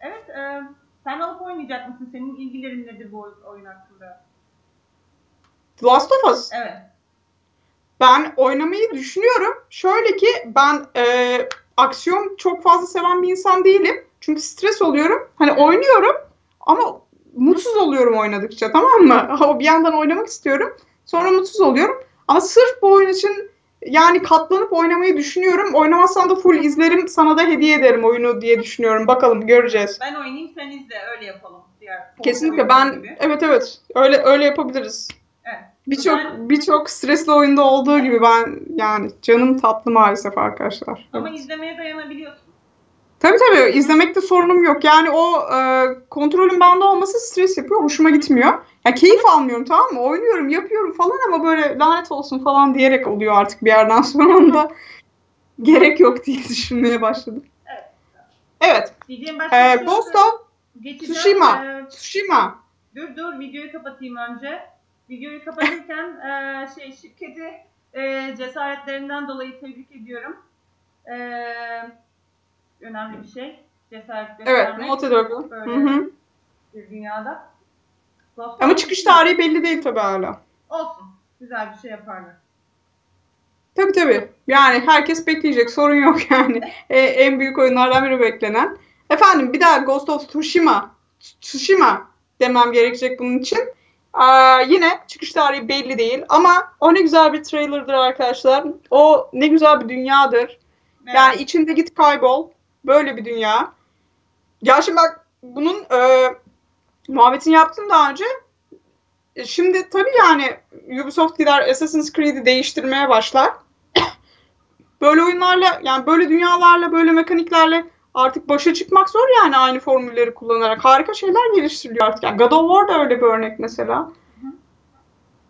evet, e, sen alıp oynayacak mısın? Senin ilgilerin nedir bu oyun hakkında? The Last of Us? Evet. Ben oynamayı düşünüyorum. Şöyle ki ben e, aksiyon çok fazla seven bir insan değilim. Çünkü stres oluyorum. Hani oynuyorum ama mutsuz oluyorum oynadıkça tamam mı? O bir yandan oynamak istiyorum. Sonra mutsuz oluyorum. Ama sırf bu oyun için yani katlanıp oynamayı düşünüyorum. Oynamazsan da full izlerim. Sana da hediye ederim oyunu diye düşünüyorum. Bakalım göreceğiz. Ben oynayayım sen izle. Öyle yapalım. Diğer Kesinlikle ben gibi. evet evet. Öyle öyle yapabiliriz. Evet. Birçok ben... birçok stresli oyunda olduğu gibi ben yani canım tatlı maalesef arkadaşlar. Ama evet. izlemeye dayanabiliyorsun. Tabii tabii izlemekte sorunum yok. Yani o e, kontrolün bende olması stres yapıyor. Hoşuma gitmiyor. Ya keyif almıyorum tamam mı? Oynuyorum, yapıyorum falan ama böyle lanet olsun falan diyerek oluyor artık bir yerden sonra gerek yok diye düşünmeye başladım. Evet. Evet. Ee, şey Ghost of Tsushima. E, Tsushima. Dur dur videoyu kapatayım önce. Videoyu kapatırken e, şey şirketi e, cesaretlerinden dolayı tebrik ediyorum. E, önemli bir şey. Cesaret göstermek. Evet, Naughty Dog'u. Böyle bir dünyada. Soft Ama çıkış tarihi belli değil tabii hala. Olsun. Güzel bir şey yaparlar. Tabii tabii. Yani herkes bekleyecek. Sorun yok yani. e, en büyük oyunlardan biri beklenen. Efendim bir daha Ghost of Tsushima. Tsushima demem gerekecek bunun için. Aa, yine çıkış tarihi belli değil ama o ne güzel bir trailerdır arkadaşlar. O ne güzel bir dünyadır. Evet. Yani içinde git kaybol. Böyle bir dünya. Ya şimdi bak bunun e, muhabbetini yaptım daha önce. E, şimdi tabii yani Ubisoft gider Assassin's Creed'i değiştirmeye başlar. böyle oyunlarla yani böyle dünyalarla böyle mekaniklerle artık başa çıkmak zor yani aynı formülleri kullanarak. Harika şeyler geliştiriliyor artık. Yani God of War da öyle bir örnek mesela.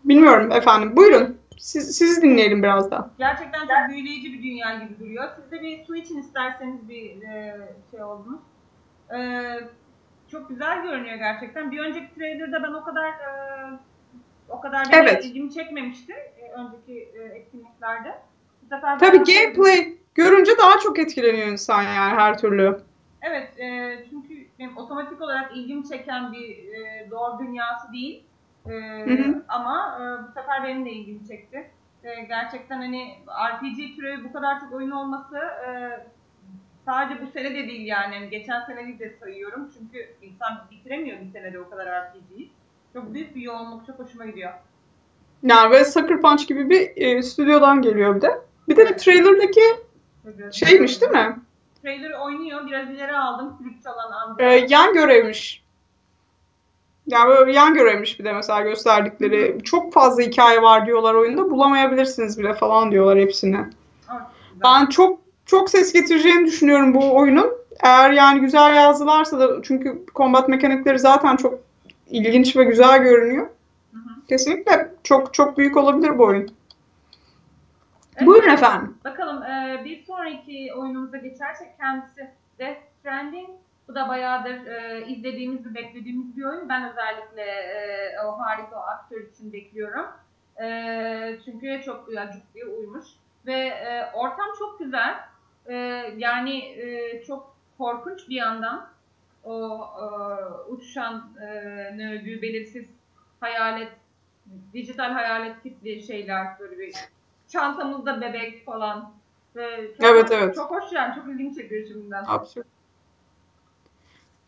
Bilmiyorum efendim. Buyurun. Siz, sizi dinleyelim biraz daha. Gerçekten çok büyüleyici bir dünya gibi duruyor. Siz de bir su için isterseniz bir e, şey oldunuz. E, çok güzel görünüyor gerçekten. Bir önceki trailer'da ben o kadar e, o kadar benim evet. ilgimi çekmemişti e, önceki e, etkinliklerde. Bu sefer Tabii gameplay görünce daha çok etkileniyor insan yani her türlü. Evet, e, çünkü benim otomatik olarak ilgimi çeken bir e, doğru dünyası değil. E, hı hı. Ama e, bu sefer benim de ilgimi çekti. E, gerçekten hani RPG türevi bu kadar çok oyun olması e, sadece bu sene de değil yani. yani geçen seneyi de sayıyorum. Çünkü insan bitiremiyor bir senede o kadar RPG'yi. Çok büyük bir yoğunluk. Çok hoşuma gidiyor. Yani ve Sucker Punch gibi bir e, stüdyodan geliyor bir de. Bir de evet. trailer'daki şeymiş değil mi? Trailer oynuyor. Biraz ileri aldım. Flüt çalan amca. Ee, yan görevmiş. Yani böyle yan görevmiş bir de mesela gösterdikleri. Çok fazla hikaye var diyorlar oyunda. Bulamayabilirsiniz bile falan diyorlar hepsini. Evet, ben çok çok ses getireceğini düşünüyorum bu oyunun. Eğer yani güzel yazdılarsa da çünkü kombat mekanikleri zaten çok ilginç ve güzel görünüyor. Hı hı. Kesinlikle çok çok büyük olabilir bu oyun. Evet, Buyurun efendim. Bakalım e, bir sonraki oyunumuza geçersek kendisi Death Stranding Bu da bayağıdır e, izlediğimiz ve beklediğimiz bir oyun. Ben özellikle e, o harika aktör için bekliyorum. E, çünkü çok güzel, ciddi uymuş. Ve e, ortam çok güzel. E, yani e, çok korkunç bir yandan. O e, uçuşan e, ne öldüğü belirsiz hayalet, dijital hayalet tipli şeyler böyle bir çantamızda bebek falan. Ve çok Evet, hoş, evet. Çok hoş yani çok ilginç çekiyor şimdiden. Absürt.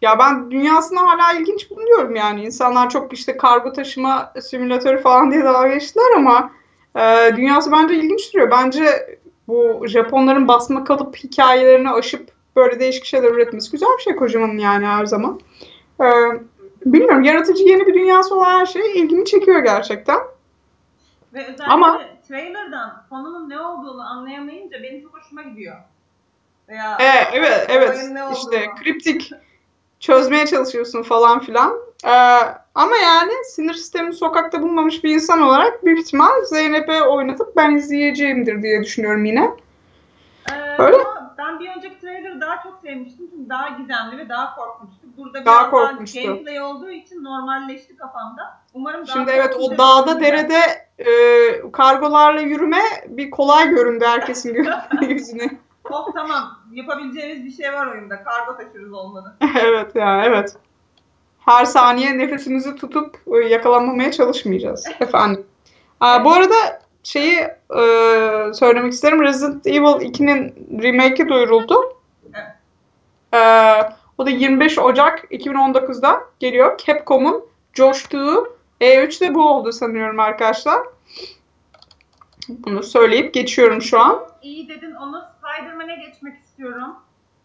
Ya ben dünyasını hala ilginç buluyorum yani. İnsanlar çok işte kargo taşıma simülatörü falan diye dalga geçtiler ama e, dünyası bence ilginç duruyor. Bence bu Japonların basma kalıp hikayelerini aşıp böyle değişik şeyler üretmesi güzel bir şey kocamanın yani her zaman. E, bilmiyorum yaratıcı yeni bir dünyası olan her şey ilgimi çekiyor gerçekten. Ve özellikle Ama- trailer'dan konunun ne olduğunu anlayamayınca benim çok hoşuma gidiyor. Veya E, evet evet ne işte kriptik çözmeye çalışıyorsun falan filan. E, ama yani sinir sistemini sokakta bulmamış bir insan olarak büyük ihtimal Zeynep'e oynatıp ben izleyeceğimdir diye düşünüyorum yine. Ee, Öyle. ben bir önceki trailer'ı daha çok sevmiştim çünkü daha gizemli ve daha korkunçtu. Burada Daha biraz daha gameplay olduğu için normalleşti kafamda. Umarım daha Şimdi evet o bir dağda derede e, kargolarla yürüme bir kolay göründü herkesin yüzüne. Oh tamam yapabileceğimiz bir şey var oyunda. Kargo taşırız olmadı. evet ya evet. Her saniye nefesimizi tutup e, yakalanmamaya çalışmayacağız efendim. Aa, bu arada şeyi e, söylemek isterim. Resident Evil 2'nin remake'i duyuruldu. Evet. E, o da 25 Ocak 2019'da geliyor. Capcom'un coştuğu E3'te bu oldu sanıyorum arkadaşlar. Bunu söyleyip geçiyorum şu an. İyi dedin onu Spider-Man'e geçmek istiyorum.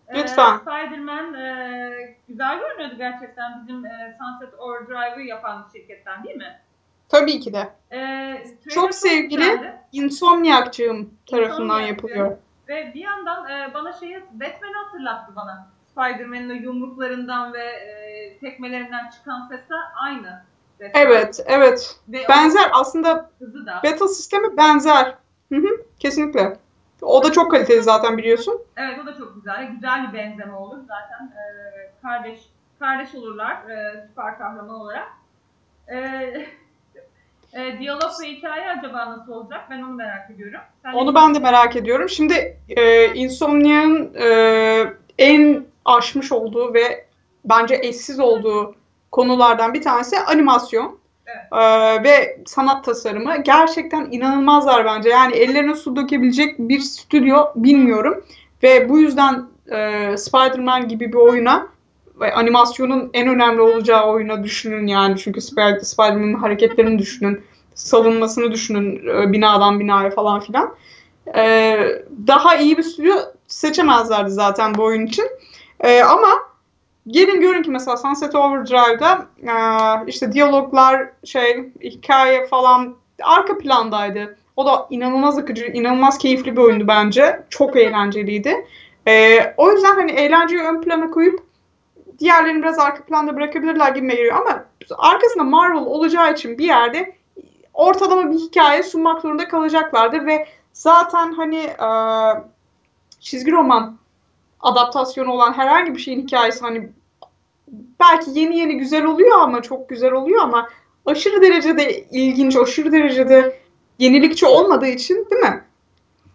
Ee, Lütfen. Spider-Man e, güzel görünüyordu gerçekten bizim e, Sunset Overdrive'ı yapan şirketten değil mi? Tabii ki de. Ee, Çok sevgili. Insomniac'cığım tarafından yapılıyor. Ve bir yandan e, bana şeyi Batman'i hatırlattı bana. Spider-Man'in yumruklarından ve e, tekmelerinden çıkan sesler aynı. Batman. Evet, evet. Ve Benzer aslında battle sistemi benzer. Hı hı, kesinlikle. O da çok kaliteli zaten biliyorsun. Evet o da çok güzel. Güzel bir benzeme olur zaten. E, kardeş kardeş olurlar e, süper kahraman olarak. E, e, diyalog ve hikaye acaba nasıl olacak? Ben onu merak ediyorum. Sen Onu ben de merak ediyorum. Şimdi e, Insomnia'nın e, en aşmış olduğu ve bence eşsiz olduğu konulardan bir tanesi animasyon. Evet. E, ve sanat tasarımı. Gerçekten inanılmazlar bence. Yani ellerine su dökebilecek bir stüdyo bilmiyorum. Ve bu yüzden e, Spider-Man gibi bir oyuna ve animasyonun en önemli olacağı oyuna düşünün yani. Çünkü Spider- Spider-Man'in hareketlerini düşünün. Salınmasını düşünün e, binadan binaya falan filan. E, daha iyi bir stüdyo seçemezlerdi zaten bu oyun için. E, ama gelin görün ki mesela Sunset Overdrive'da e, işte diyaloglar, şey, hikaye falan arka plandaydı. O da inanılmaz akıcı, inanılmaz keyifli bir oyundu bence. Çok eğlenceliydi. E, o yüzden hani eğlenceyi ön plana koyup diğerlerini biraz arka planda bırakabilirler gibi geliyor ama arkasında Marvel olacağı için bir yerde ortalama bir hikaye sunmak zorunda kalacaklardır ve zaten hani e, çizgi roman adaptasyonu olan herhangi bir şeyin hikayesi hani belki yeni yeni güzel oluyor ama çok güzel oluyor ama aşırı derecede ilginç, aşırı derecede yenilikçi olmadığı için değil mi?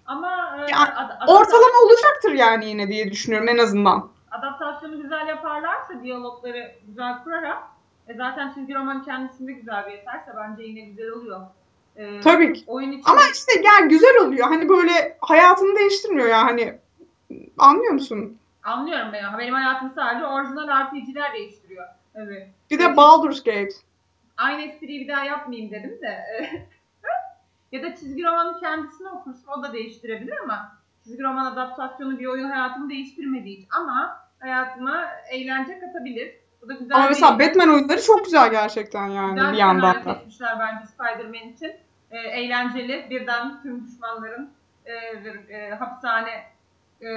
Ama e, Ya, ad- Ortalama olacaktır yani yine diye düşünüyorum en azından. adaptasyonu güzel yaparlarsa, diyalogları güzel kurarak e, zaten çizgi roman kendisinde güzel bir eserse bence yine güzel oluyor. E, Tabii ki. Oyun için Ama işte yani güzel oluyor. Hani böyle hayatını değiştirmiyor ya hani anlıyor musun? Anlıyorum ben. Benim hayatımı sadece orijinal RPG'ler değiştiriyor. Evet. Bir de Baldur's Gate. Aynı espriyi bir daha yapmayayım dedim de. ya da çizgi romanın kendisini okursun o da değiştirebilir ama çizgi roman adaptasyonu bir oyun hayatımı değiştirmediği için ama hayatıma eğlence katabilir. Bu da güzel Ama bir- mesela Batman oyunları çok güzel gerçekten yani Güzel bir bir yandan da. seçmişler bence Spider-Man için. Ee, eğlenceli. Birden tüm düşmanların e, bir, e, hapishane e,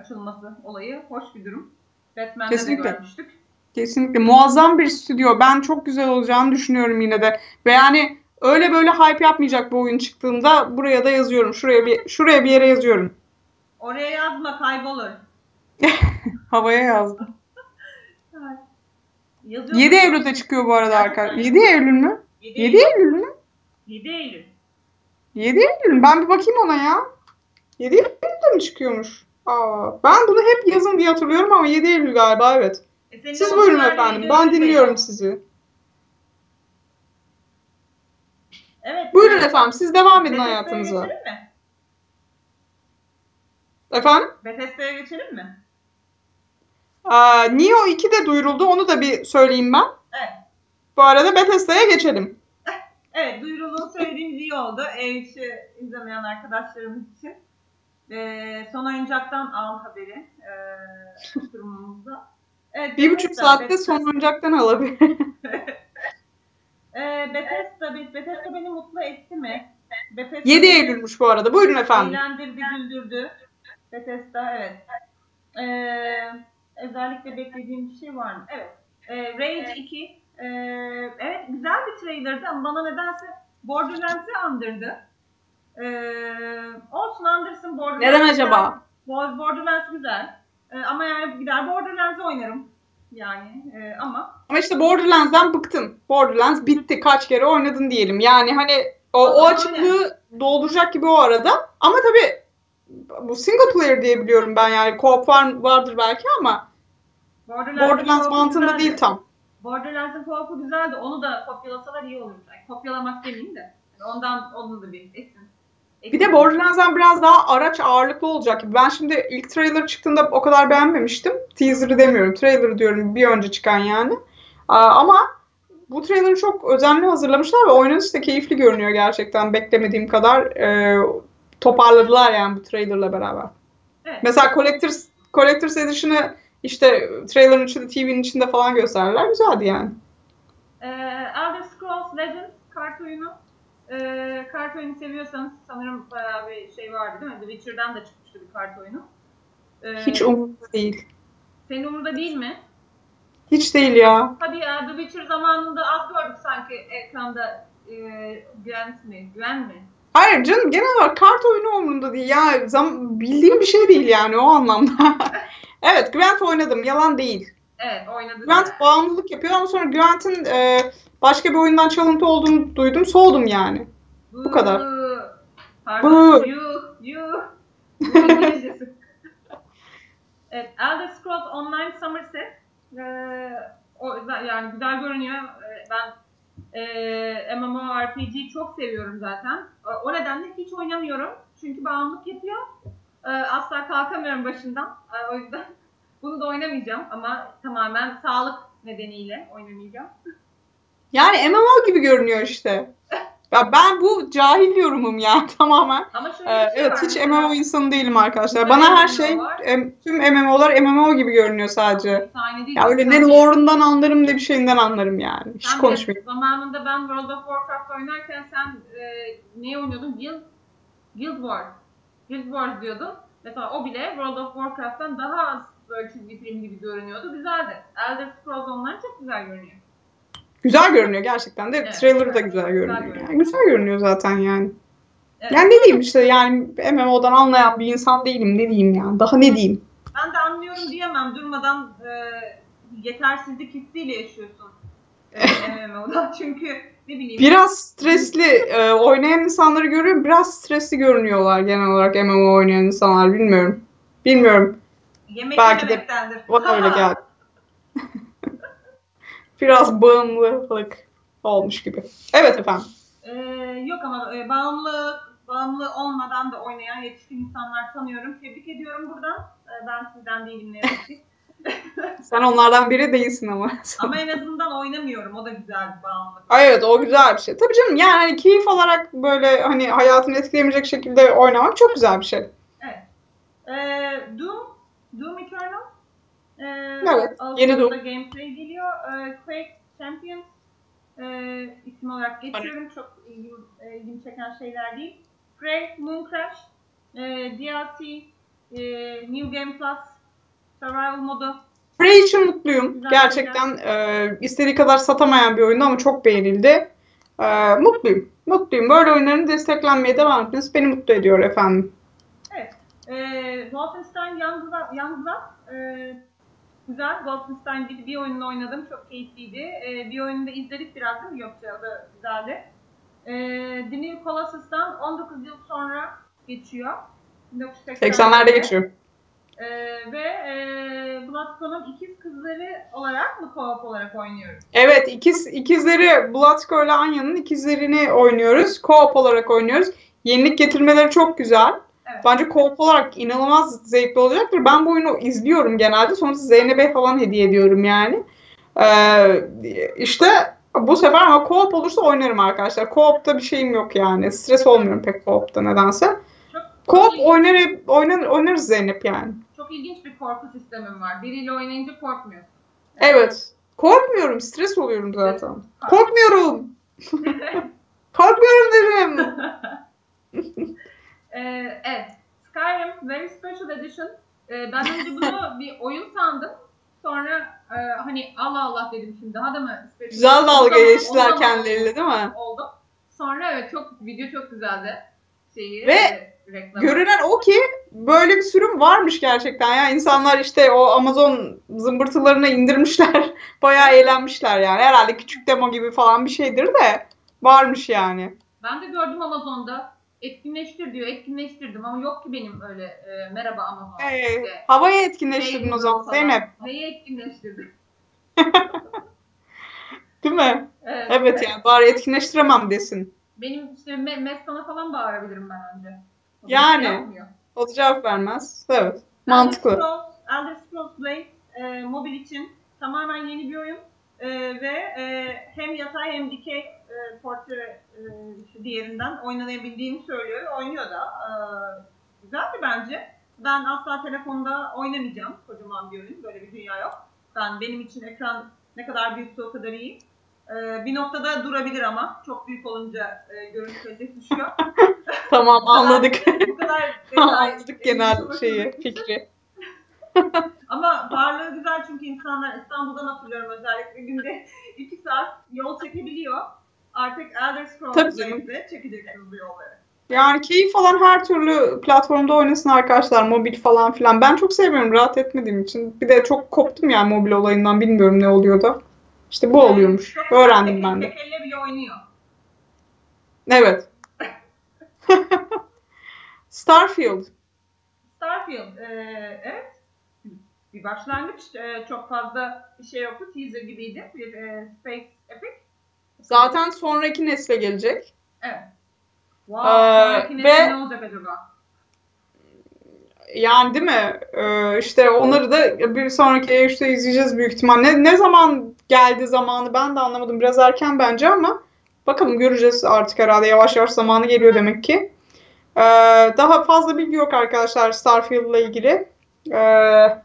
açılması olayı. Hoş bir durum. Batman'de Kesinlikle. de görmüştük. Kesinlikle muazzam bir stüdyo. Ben çok güzel olacağını düşünüyorum yine de. Ve yani öyle böyle hype yapmayacak bu oyun çıktığında buraya da yazıyorum. Şuraya bir şuraya bir yere yazıyorum. Oraya yazma kaybolur. Havaya yazdım. Yazıyor 7 mu? Eylül'de çıkıyor bu arada arkadaşlar. mi? 7 Eylül mü? 7 7 Eylül mü? 7 Eylül. 7 Eylül? Ben bir bakayım ona ya. 7 Eylül'de mi çıkıyormuş? Aa, ben bunu hep yazın diye hatırlıyorum ama 7 Eylül galiba evet. E Siz buyurun efendim. 7 Ben dinliyorum sizi. Evet. Buyurun evet. efendim. Siz devam edin Bethesda'ya hayatınıza. geçelim mi? Efendim? Bethesda'ya geçelim mi? Aa, Neo 2 de duyuruldu. Onu da bir söyleyeyim ben. Evet. Bu arada Bethesda'ya geçelim. Evet, duyuruluğunu söylediğimiz iyi oldu. E3'ü izlemeyen arkadaşlarımız için. Ee, son oyuncaktan al haberi ee, durumumuzda. Evet, Bir buçuk saatte Bethesda. son oyuncaktan alabilir. Ee, Bethesda, Bethesda beni mutlu etti mi? Bethesda 7 beni Eylül'müş bu arada. Buyurun efendim. Eğlendirdi, güldürdü. Bethesda, evet. Ee, özellikle beklediğim bir şey var mı? Evet. Ee, Rage 2. Ee, evet, güzel bir trailerdı ama bana nedense Borderlands'i andırdı. Ee, olsun andırsın Borderlands. Neden acaba? Bo- Borderlands güzel. Ee, ama yani gider Borderlands'i oynarım. Yani e, ama Ama işte Borderlands'dan bıktın. Borderlands bitti. Kaç kere oynadın diyelim. Yani hani o, o açıklığı dolduracak gibi o arada. Ama tabii bu single player diye biliyorum ben yani. Co-op var, vardır belki ama Borderlands co-op'u mantığında güzeldi. değil tam. Borderlands'ın co-op'u güzeldi. Onu da kopyalasalar iyi olur. Yani kopyalamak demeyeyim de. Yani ondan onun da bir esin. Bir de Borderlands'dan biraz daha araç ağırlıklı olacak. Ben şimdi ilk trailer çıktığında o kadar beğenmemiştim. Teaser'ı demiyorum. Trailer diyorum bir önce çıkan yani. Ama bu trailer'ı çok özenli hazırlamışlar ve oynanış da keyifli görünüyor gerçekten. Beklemediğim kadar e, toparladılar yani bu trailer'la beraber. Evet. Mesela Collector's, Collector's Edition'ı işte trailer'ın içinde, TV'nin içinde falan gösterdiler. Güzeldi yani. Ee, Elder Scrolls Legends kart oyunu. Ee, kart oyunu seviyorsanız sanırım bayağı bir şey vardı değil mi? The Witcher'dan da çıkmıştı bir kart oyunu. Ee, Hiç umurumda değil. Senin umurda değil mi? Hiç değil ya. Hadi ya The Witcher zamanında az gördük sanki ekranda e, Gwent mi? Güven mi? Hayır canım genel olarak kart oyunu umurumda değil. Ya zam bildiğim bir şey değil yani o anlamda. evet Gwent oynadım yalan değil. Evet oynadı. Gwent bağımlılık yapıyor ama sonra Gwent'in e, başka bir oyundan çalıntı olduğunu duydum. Soğudum yani. bu kadar. Pardon. Yuh. Yuh. Bu İngilizcesi. evet. Elder Scrolls Online Somerset. Ee, o, yani güzel görünüyor. Ee, ben e, MMORPG'yi çok seviyorum zaten. E, O nedenle hiç oynamıyorum. Çünkü bağımlılık yapıyor. E, asla kalkamıyorum başından. E, o yüzden bunu da oynamayacağım ama tamamen sağlık nedeniyle oynamayacağım. Yani MMO gibi görünüyor işte. Ya ben bu cahil yorumum ya tamamen. Ama şöyle Ee, şey evet var. hiç MMO insanı değilim arkadaşlar. Bana her şey em, tüm MMO'lar MMO gibi görünüyor sadece. Değil, Ya öyle ne lore'undan anlarım ne bir şeyinden anlarım yani. Hiç konuşmayayım. Zamanında ben World of Warcraft oynarken sen e, ne oynuyordun? Guild, Guild Wars. Guild Wars diyordun. Mesela o bile World of Warcraft'tan daha az böyle çizgi film gibi görünüyordu. Güzeldi. Elder Scrolls Online çok güzel görünüyor. Güzel görünüyor gerçekten de. Evet, Trailer'ı da güzel. güzel Güzel görünüyor. görünüyor. Yani güzel görünüyor zaten yani. Evet. Yani ne diyeyim işte yani MMO'dan anlayan bir insan değilim. Ne diyeyim yani. Daha ne diyeyim. Ben de anlıyorum diyemem. Durmadan e, yetersizlik hissiyle yaşıyorsun. E, MMO'da. Çünkü ne bileyim. Biraz stresli e, oynayan insanları görüyorum. Biraz stresli görünüyorlar genel olarak MMO oynayan insanlar. Bilmiyorum. Bilmiyorum. Yemek belki de. Bana öyle geldi. Biraz bağımlılık olmuş gibi. Evet efendim. Ee, yok ama e, bağımlı bağımlı olmadan da oynayan yetişkin insanlar tanıyorum. Tebrik ediyorum buradan. Ee, ben sizden değilim ne yazık ki. Sen onlardan biri değilsin ama. ama en azından oynamıyorum. O da güzel bir bağımlılık. Ay evet o güzel bir şey. Tabii canım yani hani keyif alarak böyle hani hayatını etkilemeyecek şekilde oynamak çok güzel bir şey. Ee, Doom, Doom Eternal. Ee, Evet, yeni Doom. gameplay geliyor. Ee, Quake Champions ee, isim olarak geçiyorum. Çok ilgim, e, ilgimi çeken şeyler değil. Prey, Moon Crash, ee, DLC, ee, New Game Plus, Survival modu. Prey için mutluyum. Güzel, Gerçekten e, istediği kadar satamayan bir oyundu ama çok beğenildi. E, mutluyum. Mutluyum. Böyle oyunların desteklenmeye devam etmesi beni mutlu ediyor efendim. Ee, Wolfenstein Youngblood, Youngblood ee, Güzel. Wolfenstein bir, bir oyununu oynadım. Çok keyifliydi. Ee, bir oyunu da izledik biraz değil mi Gökçe? O da güzeldi. Ee, The New Colossus'tan 19 yıl sonra geçiyor. 80'lerde geçiyor. Ee, ve e, Bloodstone'un ikiz kızları olarak mı co-op olarak oynuyoruz? Evet, ikiz ikizleri Bloodstone ile Anya'nın ikizlerini oynuyoruz. Co-op olarak oynuyoruz. Yenilik getirmeleri çok güzel. Evet. Bence co-op olarak inanılmaz zevkli olacaktır. Ben bu oyunu izliyorum genelde. Sonra Zeynep'e falan hediye ediyorum yani. Ee, işte bu sefer ama co-op olursa oynarım arkadaşlar. Co-op'ta bir şeyim yok yani. Stres olmuyorum pek co-op'ta nedense. İl- oynar, oynar, oynarız Zeynep yani. çok ilginç bir korku sistemim var. Biriyle oynayınca korkmuyorsun. Evet. Korkmuyorum. Stres oluyorum zaten. Ha. Korkmuyorum. Korkmuyorum dedim. Ee, evet. Skyrim Very Special Edition. Ee, ben önce bunu bir oyun sandım. Sonra e, hani Allah Allah dedim şimdi daha da mı? Güzel dalga geçtiler kendileriyle değil mi? Oldu. Sonra evet çok video çok güzeldi. Şeyi, Ve e, reklamı. Görünen o ki böyle bir sürüm varmış gerçekten ya. İnsanlar işte o Amazon zımbırtılarına indirmişler. Bayağı eğlenmişler yani. Herhalde küçük demo gibi falan bir şeydir de varmış yani. Ben de gördüm Amazon'da. Etkinleştir diyor. Etkinleştirdim ama yok ki benim öyle e, merhaba Amazon. Ee, işte. havaya etkinleştirdin o zaman. Zeynep. Neyi etkinleştirdim? Değil mi? Evet, Evet yani bari etkinleştiremem desin. Benim işte Me- Mestan'a falan bağırabilirim ben önce. O Yani. yapmıyor. O da cevap vermez. Evet. Mantıklı. Elder Scrolls, Elder Scrolls Blade e, mobil için tamamen yeni bir oyun. E, ve e, hem yatay hem dikey e, portre e, diğerinden oynanabildiğini söylüyor. Oynuyor da. E, güzeldi bence. Ben asla telefonda oynamayacağım. Kocaman bir oyun. Böyle bir dünya yok. Ben benim için ekran ne kadar büyükse o kadar iyi. E, bir noktada durabilir ama çok büyük olunca e, görüntü kalitesi düşüyor. Tamam anladık. Bu kadar anladık genel Çok şeyi, fikri. Ama varlığı güzel çünkü insanlar İstanbul'dan hatırlıyorum özellikle günde 2 saat yol çekebiliyor. Artık Elder Scrolls. Blade'de çekeceksiniz bu yolları. Yani keyif falan her türlü platformda oynasın arkadaşlar. Mobil falan filan. Ben çok sevmiyorum rahat etmediğim için. Bir de çok koptum yani mobil olayından. Bilmiyorum ne oluyor da. İşte bu oluyormuş. Çok Öğrendim tek- ben de. Tek elle bile oynuyor. Evet. Starfield. Starfield, e, evet. Bir başlangıç. E, çok fazla bir şey yoktu. Teaser gibiydi. Bir e, Space Epic. Zaten sonraki nesle gelecek. Evet. Wow. Ee, sonraki ve- nesil ne olacak acaba? Yani değil mi? Ee, işte onları da bir sonraki E3'te izleyeceğiz büyük ihtimal. Ne, ne zaman geldi zamanı ben de anlamadım. Biraz erken bence ama bakalım göreceğiz artık herhalde. Yavaş yavaş zamanı geliyor demek ki. Ee, daha fazla bilgi yok arkadaşlar Starfield'la ilgili. Ee,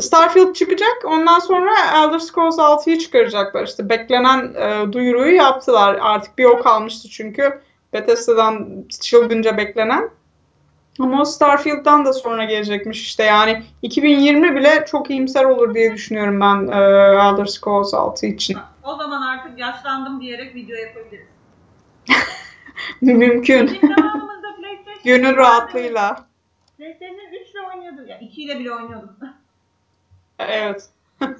Starfield çıkacak. Ondan sonra Elder Scrolls 6'yı çıkaracaklar. İşte beklenen e, duyuruyu yaptılar. Artık bir o kalmıştı çünkü. Bethesda'dan çılgınca beklenen. Ama o Starfield'dan da sonra gelecekmiş işte yani 2020 bile çok iyimser olur diye düşünüyorum ben e, Elder Scrolls 6 için. O zaman artık yaşlandım diyerek video yapabiliriz. Mümkün. Gönül rahatlığıyla. PlayStation 3 ile oynuyorduk. Ya 2 ile bile oynuyorduk. Evet.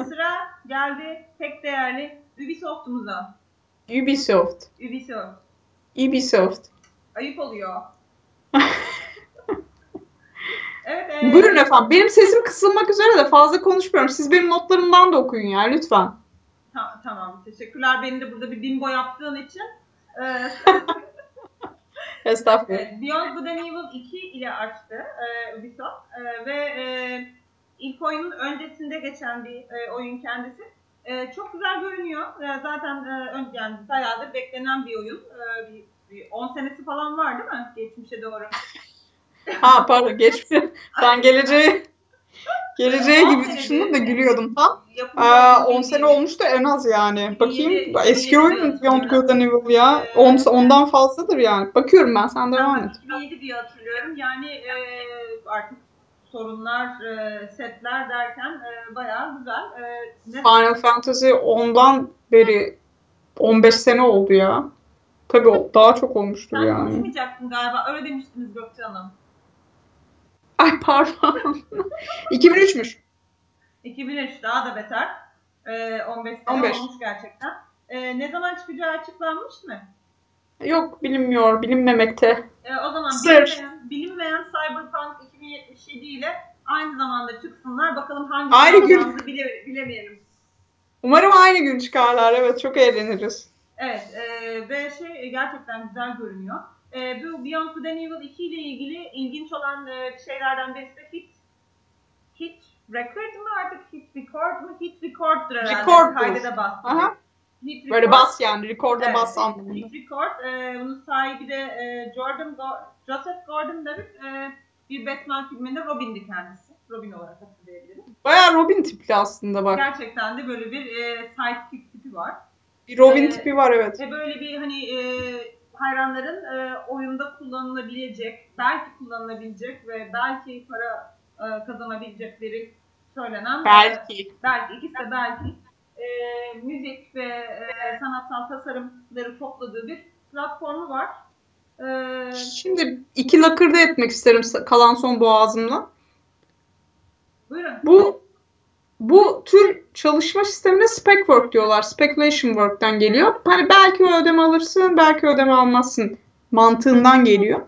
Sıra geldi tek değerli Ubisoft'umuza. Ubisoft. Ubisoft. Ubisoft. Ayıp oluyor. evet. e, Buyurun efendim. Benim sesim kısılmak üzere de fazla konuşmuyorum. Siz benim notlarımdan da okuyun ya lütfen. ta- tamam. Teşekkürler beni de burada bir bimbo yaptığın için. Ee, Estağfurullah. Evet, Beyond Good and Evil 2 ile açtı e, Ubisoft E, ve e, ilk oyunun öncesinde geçen bir e, oyun kendisi. E, çok güzel görünüyor. E, zaten e, ön, yani bayağıdır beklenen bir oyun. E, bir, bir 10 senesi falan var değil mi? Geçmişe doğru. Ha pardon geçmiş. Ben geleceği geleceğe gibi düşündüm de gülüyordum tam. Yapımı Aa, olduğu 10 sene gibi. olmuş da en az yani. Bakayım Yedi- eski oyun mu Beyond. Good and Evil ya? Ee, 10 ondan fazladır yani. Bakıyorum ben sen devam et. 2007 diye hatırlıyorum. Yani e, artık sorunlar, e, setler derken e, bayağı güzel. E, ne Final Fantasy 10'dan beri 15 sene oldu ya. Tabii o daha çok olmuştur Sen yani. konuşmayacaktın galiba. Öyle demiştiniz Gökçe Hanım. Ay pardon. 2003'müş. 2003 daha da beter. Ee, 15 sene 15. olmuş gerçekten. Ee, ne zaman çıkacağı açıklanmış mı? Yok bilinmiyor, bilinmemekte. Ee, o zaman Sır. bilinmeyen, bilinmeyen Cyberpunk 2077 ile aynı zamanda çıksınlar. Bakalım hangi Aynı gün. bile, bilemeyelim. Umarım aynı gün çıkarlar. Evet çok eğleniriz. Evet e, ve şey e, gerçekten güzel görünüyor. E, bu Beyond Good and Evil 2 ile ilgili ilginç olan e, şeylerden birisi de hit, hit record mu artık hit record mu? Hit record'dur herhalde. Record. Aha. Hit Böyle record. bas yani. Rekorda Evet, bas anlamında. Hit record. E, bunun sahibi de e, Jordan Go- Joseph Gordon-Levitt. E, bir Batman filminde Robin'di kendisi. Robin olarak hatırlayabilirim. Baya Robin tipli aslında bak. Gerçekten de böyle bir e, sidekick tipi var. Bir Robin Ee, tipi var evet. Ve böyle bir hani e, hayranların e, oyunda kullanılabilecek, belki kullanılabilecek ve belki para e, kazanabilecekleri söylenen Belki. e, belki ikisi de belki e, müzik ve e, sanatsal tasarımları topladığı bir platformu var. E, Şimdi iki lakırdı etmek isterim kalan son boğazımla. buyurun. Bu bu tür çalışma sistemine spec work diyorlar. Speculation work'tan geliyor. Hani belki ödeme alırsın, belki ödeme almazsın mantığından geliyor.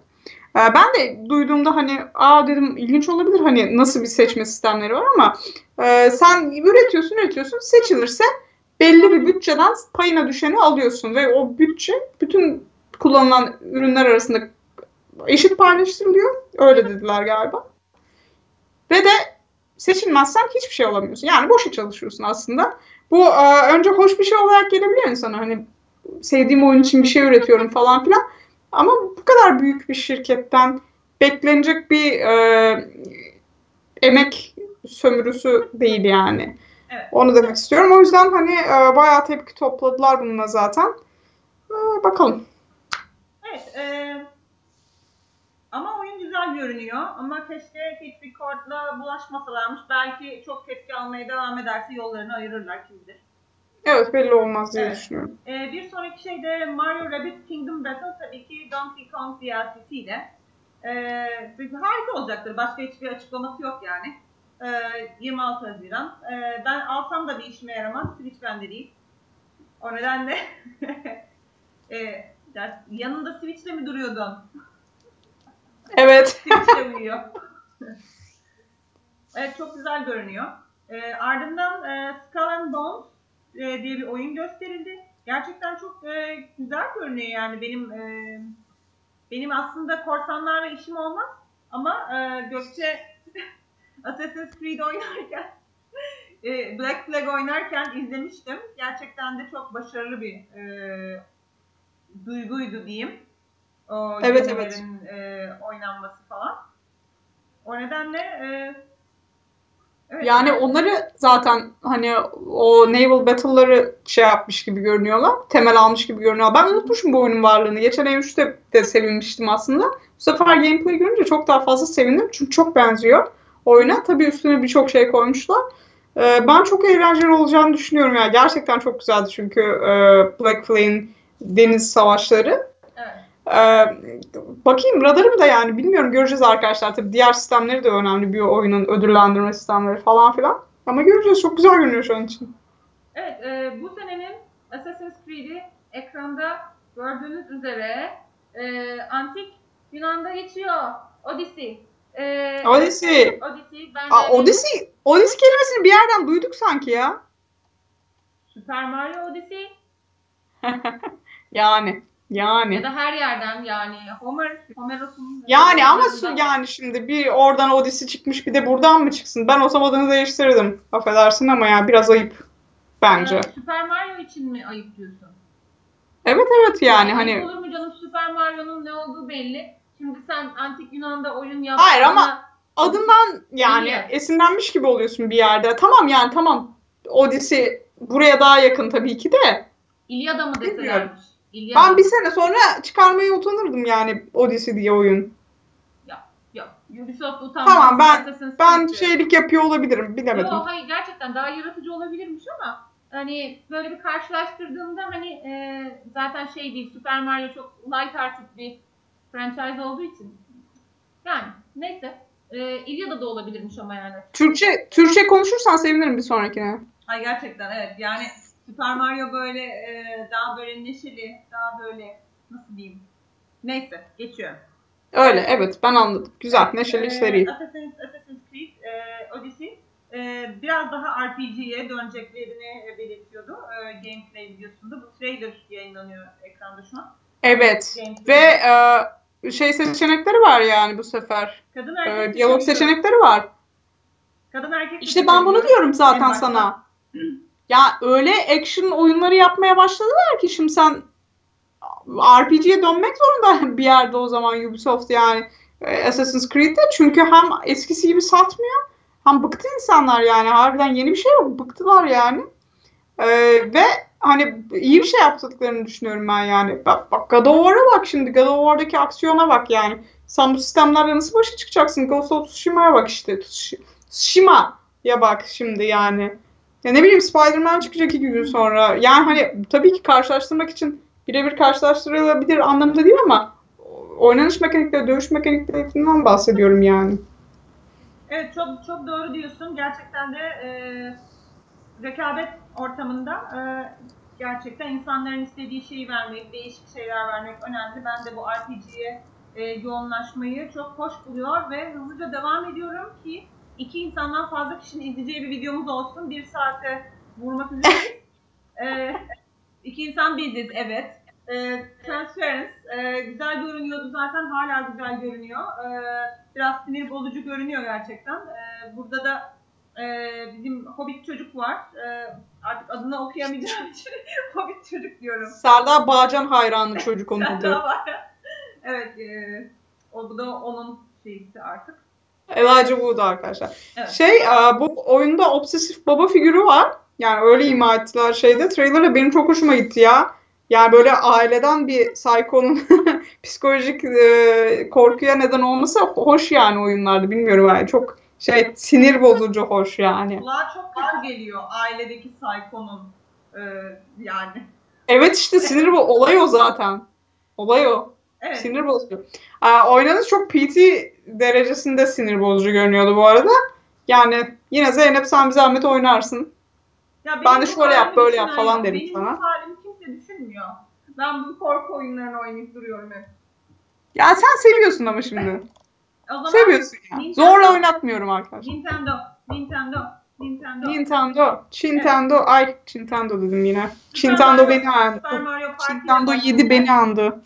Ee, Ben de duyduğumda hani aa dedim ilginç olabilir hani nasıl bir seçme sistemleri var ama e, sen üretiyorsun üretiyorsun seçilirse belli bir bütçeden payına düşeni alıyorsun ve o bütçe bütün kullanılan ürünler arasında eşit paylaştırılıyor. Öyle dediler galiba. Ve de seçilmezsen hiçbir şey alamıyorsun. Yani boşa çalışıyorsun aslında. Bu e, önce hoş bir şey olarak gelebiliyor insana. Hani sevdiğim oyun için bir şey üretiyorum falan filan. Ama bu kadar büyük bir şirketten beklenecek bir e, emek sömürüsü değil yani. Evet. Onu demek istiyorum. O yüzden hani e, bayağı tepki topladılar bununla zaten. E, bakalım. Evet. E, ama oyun güzel görünüyor. Ama keşke Hit Record'la bulaşmasalarmış. Belki çok tepki almaya devam ederse yollarını ayırırlar kim bilir. Evet belli olmaz diye Evet. düşünüyorum. Ee, bir sonraki şey de Mario Rabbit Kingdom Battle tabii ki Donkey Kong DLC'si ile. Ee, harika olacaktır. Başka hiçbir açıklaması yok yani. Ee, 26 Haziran. Ee, ben alsam da bir işime yaramaz. Switch bende değil. O nedenle ee, ya yanında Switch'le mi duruyordun? Evet. Switch'le uyuyor. evet çok güzel görünüyor. Ee, ardından e, Skull and Bones e, diye bir oyun gösterildi. Gerçekten çok e, güzel görünüyor yani benim e, benim aslında korsanlarla işim olmaz ama e, Gökçe Assassin's Creed oynarken e, Black Flag oynarken izlemiştim. Gerçekten de çok başarılı bir e, duyguydu diyeyim. O Evet, gemilerin, e, oynanması falan. O nedenle e, evet, Yani onları zaten hani o naval battle'ları şey yapmış gibi görünüyorlar. Temel almış gibi görünüyor. Ben unutmuşum bu oyunun varlığını. Geçen E3'te de sevinmiştim aslında. Bu sefer gameplay görünce çok daha fazla sevindim. Çünkü çok benziyor oyuna. Tabii üstüne birçok şey koymuşlar. Ee, ben çok eğlenceli olacağını düşünüyorum ya. Gerçekten çok güzeldi çünkü e, Black Flag'in deniz savaşları. evet. Ee, bakayım radarım da yani bilmiyorum göreceğiz arkadaşlar. Tabii diğer sistemleri de önemli bir oyunun ödüllendirme sistemleri falan filan. Ama göreceğiz çok güzel görünüyor şu an için. Evet, e, bu senenin Assassin's Creed'i ekranda gördüğünüz üzere e, antik Yunan'da geçiyor. Odyssey. E, Odyssey. Odyssey. Ben Aa, Odyssey, Odyssey kelimesini bir yerden duyduk sanki ya. Super Mario Odyssey yani. ya Yani. da her yerden yani Homer, Homeros'un Yani ama su yani şimdi bir oradan Odyssey çıkmış bir de buradan mı çıksın? Ben olsam adını değiştirirdim. Affedersin ama ya biraz ayıp bence. E, Super Mario için mi ayıp diyorsun? Evet evet yani Ayıp hani Olur mu canım Super Mario'nun ne olduğu belli. Şimdi sen antik Yunan'da oyun yaptığında Hayır ama adından yani Biliyor. esinlenmiş gibi oluyorsun bir yerde. Tamam yani tamam Odyssey buraya daha yakın tabii ki de. İlyada mı deselermiş? İlyada. Ben bir sene sonra çıkarmaya utanırdım yani Odyssey diye oyun. Yok. Ubisoft utanmaz. Tamam, ben- Ben şeylik yapıyor olabilirim bilemedim. Yo, hayır gerçekten daha yaratıcı olabilirmiş ama hani böyle bir karşılaştırdığımda hani e, zaten şey değil Super Mario çok light hearted bir franchise olduğu için yani neyse E, İlyada da olabilirmiş ama yani. Türkçe Türkçe konuşursan sevinirim bir sonrakine. Ay gerçekten evet yani Super Mario böyle e, daha böyle neşeli, daha böyle nasıl diyeyim. Neyse geçiyorum. Öyle evet ben anladım. Güzel neşeli Ee, seri. Assassin's, Assassin's Creed e, Odyssey e, biraz daha RPG'ye döneceklerini e, belirtiyordu. E, gameplay videosunda. Bu trailer yayınlanıyor ekranda şu an. Evet Gameplay. ve e, şey seçenekleri var yani bu sefer. kadın E, erkek diyalog seçeneği- seçenekleri var. Kadın erkek İşte ben bunu diyorum En zaten sana. Ya öyle action oyunları yapmaya başladılar ki şimdi sen RPG'ye dönmek zorunda bir yerde o zaman Ubisoft yani e, Assassin's Creed'de. Çünkü hem eskisi gibi satmıyor hem bıktı insanlar yani. Harbiden yeni bir şey yok bıktılar yani. E, ve hani iyi bir şey yaptıklarını düşünüyorum ben yani. Bak, bak God of War'a bak şimdi. God of War'daki aksiyona bak yani. Sen bu sistemlerle nasıl başa çıkacaksın? Ghost of Tsushima'ya bak işte. Tsushi- Tsushima'ya bak şimdi yani ya ne bileyim Spider-Man çıkacak iki gün sonra. Yani hani tabii ki karşılaştırmak için birebir karşılaştırılabilir anlamında değil ama oynanış mekanikleri, dövüş mekaniklerinden bahsediyorum yani. Evet çok çok doğru diyorsun. Gerçekten de e, rekabet ortamında e, gerçekten insanların istediği şeyi vermek, değişik şeyler vermek önemli. Ben de bu RPG'ye e, yoğunlaşmayı çok hoş buluyor ve hızlıca devam ediyorum ki iki insandan fazla kişinin izleyeceği bir videomuz olsun. Bir saate vurmak üzereyiz. e, iki insan biziz evet. E, Transference e, güzel görünüyordu zaten hala güzel görünüyor. E, biraz sinir bozucu görünüyor gerçekten. E, burada da e, bizim Hobbit çocuk var. E, artık adını okuyamayacağım için Hobbit çocuk diyorum. Serdar Bağcan hayranı çocuk onun adı. evet, e, o bu da onun şeysi artık. Elijah Wood arkadaşlar. Evet. Şey e, bu oyunda obsesif baba figürü var. Yani öyle ima ettiler şeyde. Trailer'da benim çok hoşuma gitti ya. Yani böyle aileden bir psycho'nun psikolojik e, korkuya neden olması hoş yani oyunlarda. Bilmiyorum yani çok şey sinir bozucu hoş yani. Kulağa çok kötü geliyor ailedeki Psycho'nun e, yani. Evet işte sinir bu olay o zaten. Olay o. Evet. Sinir bozucu. Aa, oynanış çok PT derecesinde sinir bozucu görünüyordu bu arada. Yani yine Zeynep sen bir zahmet oynarsın. Ya Ben benim de şöyle yap, böyle yap falan derim benim sana. bu halimi kimse düşünmüyor. Ben bu korku oyunlarını oynayıp duruyorum hep. Ya sen seviyorsun ama şimdi. O zaman Seviyorsun ya. Nintendo- Zorla oynatmıyorum arkadaşlar. Nintendo, Nintendo, Nintendo. Nintendo, Nintendo, ay Nintendo dedim yine. Nintendo beni andı. Nintendo 7 başladılar. beni andı.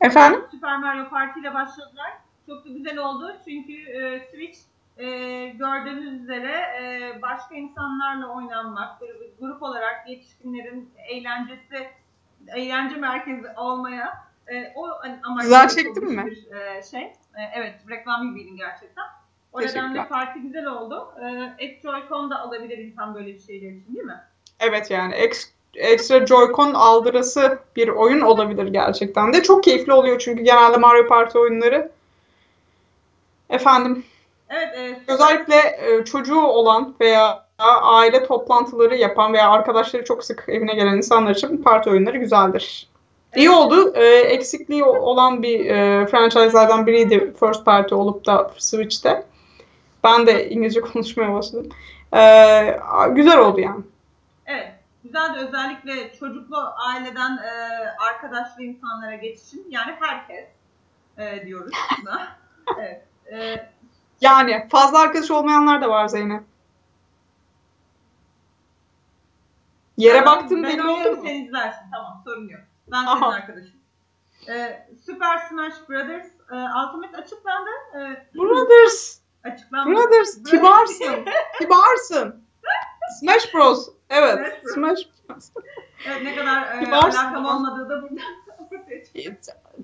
Efendim? Super Mario Party ile başladılar. Çok da güzel oldu çünkü e, Switch e, gördüğünüz üzere e, başka insanlarla oynanmak, grup, grup olarak yetişkinlerin eğlencesi, eğlence merkezi olmaya e, o amaçla Güzel yapılmış mi? Bir, e, şey. E, evet, reklam gibiydin gerçekten. O nedenle parti güzel oldu. E, Ek Joy-Con da alabilir insan böyle bir şeyler için değil mi? Evet yani ex, ekstra Joy-Con aldırası bir oyun olabilir gerçekten de. Çok keyifli oluyor çünkü genelde Mario Party oyunları. Efendim Evet, e, özellikle e, çocuğu olan veya aile toplantıları yapan veya arkadaşları çok sık evine gelen insanlar için parti oyunları güzeldir. İyi oldu. E, eksikliği olan bir e, franchise'lardan biriydi First Party olup da Switch'te. Ben de İngilizce konuşmaya başladım. E, güzel oldu yani. Evet. Güzel de özellikle çocuklu aileden e, arkadaşlı insanlara geçişim. Yani herkes e, diyoruz buna. evet. E, Yani fazla arkadaş olmayanlar da var Zeynep. Yere ben- baktın belli oldu mu? sen izlersin. Tamam sorun yok. Ben senin Aha. arkadaşım. E, Super Smash Brothers e, Ultimate açıklandı. E, Brothers, açıklandı. Brothers, kibarsın, kibarsın. Smash Bros. Evet, Smash Bros. Evet, ne kadar e, alakam olmadığı da çıkıyor.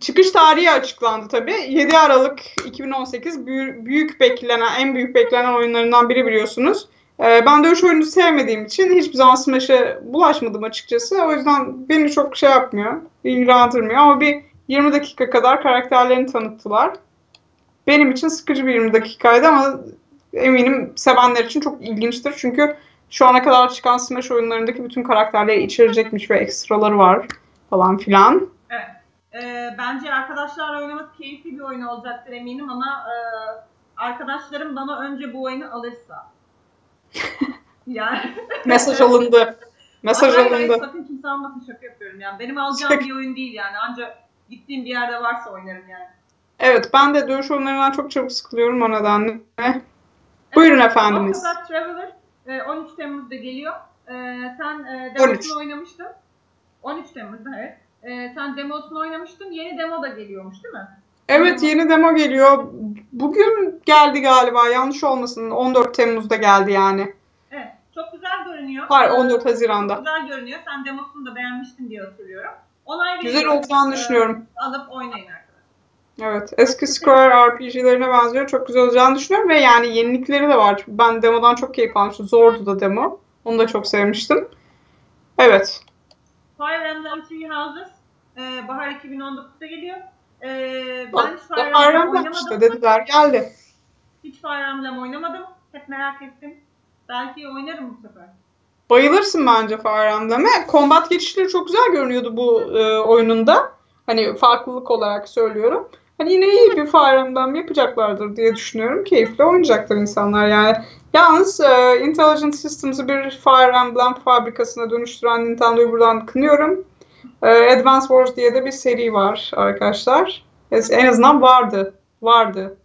Çıkış tarihi açıklandı tabii. 7 Aralık 2018 büyük, beklenen, en büyük beklenen oyunlarından biri biliyorsunuz. Ee, ben dövüş oyunu sevmediğim için hiçbir zaman Smash'e bulaşmadım açıkçası. O yüzden beni çok şey yapmıyor, ilgilendirmiyor. Ama bir 20 dakika kadar karakterlerini tanıttılar. Benim için sıkıcı bir 20 dakikaydı ama eminim sevenler için çok ilginçtir. Çünkü şu ana kadar çıkan Smash oyunlarındaki bütün karakterleri içerecekmiş ve ekstraları var falan filan. E, bence arkadaşlarla oynamak keyifli bir oyun olacaktır eminim ama e, arkadaşlarım bana önce bu oyunu alırsa. yani. Mesaj alındı. Mesaj Hayır, alındı. hayır, sakın kimse almasın şaka yapıyorum yani. Benim alacağım bir oyun değil yani. Ancak gittiğim bir yerde varsa oynarım yani. Evet ben de dövüş oyunlarından çok çabuk sıkılıyorum o nedenle. Buyurun efendimiz. Octopath Traveler e, 13 Temmuz'da geliyor. E, sen e, oynamıştın. 13 Temmuz'da evet. E, sen demosunu oynamıştın. Yeni demo da geliyormuş değil mi? Evet yeni demo geliyor. Bugün geldi galiba yanlış olmasın. 14 Temmuz'da geldi yani. Evet. Çok güzel görünüyor. Hayır 14 Haziran'da. Çok güzel görünüyor. Sen demosunu da beğenmiştin diye hatırlıyorum. Onay Güzel olacağını düşünüyorum. Alıp oynayın arkadaşlar. Evet. Eski Square RPG'lerine benziyor. Çok güzel olacağını düşünüyorum ve yani yenilikleri de var. Ben demodan çok keyif almıştım. Zordu da demo. Onu da çok sevmiştim. Evet. Fire Emblem Three Houses e, bahar 2019'da geliyor. E, ben hiç Fire Emblem oynamadım. işte dediler geldi. Hiç Fire Emblem oynamadım. Hep merak ettim. Belki oynarım bu sefer. Bayılırsın bence Fire Emblem'e. Kombat geçişleri çok güzel görünüyordu bu e, oyununda. Hani farklılık olarak söylüyorum. Hani yine iyi bir Fire Emblem yapacaklardır diye düşünüyorum. Keyifli oynayacaklar insanlar yani. Yalnız e, Intelligent Systems'ı bir Fire Emblem fabrikasına dönüştüren Nintendo'yu buradan kınıyorum. E, Advance Wars diye de bir seri var arkadaşlar. En azından vardı. Vardı.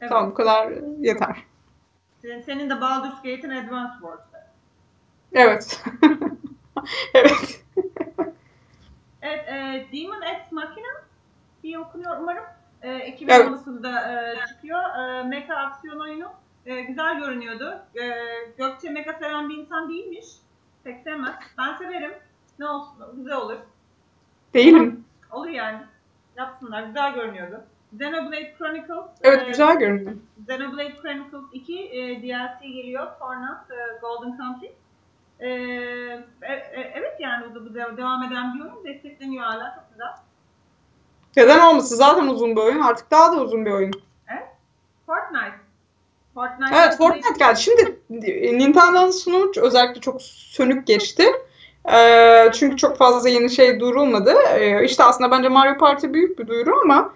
Evet. Tamam bu kadar yeter. Senin, de Baldur's Gate'in Advance Wars'ta. Evet. evet. Evet, e, Demon X Machina diye okunuyor umarım. E, Evet. 2016'da e, çıkıyor. E, mecha aksiyon oyunu. E, güzel görünüyordu. E, Gökçe mecha seven bir insan değilmiş. Pek sevmez. Ben severim. Ne olsun, güzel olur. Değilim. Olur yani. Yapsınlar, güzel görünüyordu. Xenoblade Chronicles. Evet e, güzel görünüyor. Xenoblade Chronicles 2 e, DLC geliyor. Torna e, Golden Country. E, e, e, evet yani bu da bu devam eden bir oyun. Destekleniyor hala. Çok güzel. Neden olmasın? Zaten uzun bir oyun. Artık daha da uzun bir oyun. Fortnite. Fortnite. Evet Fortnite geldi. Şimdi Nintendo'nun sunumu özellikle çok sönük geçti. Ee, çünkü çok fazla yeni şey duyurulmadı. Ee, işte aslında bence Mario Party büyük bir duyuru ama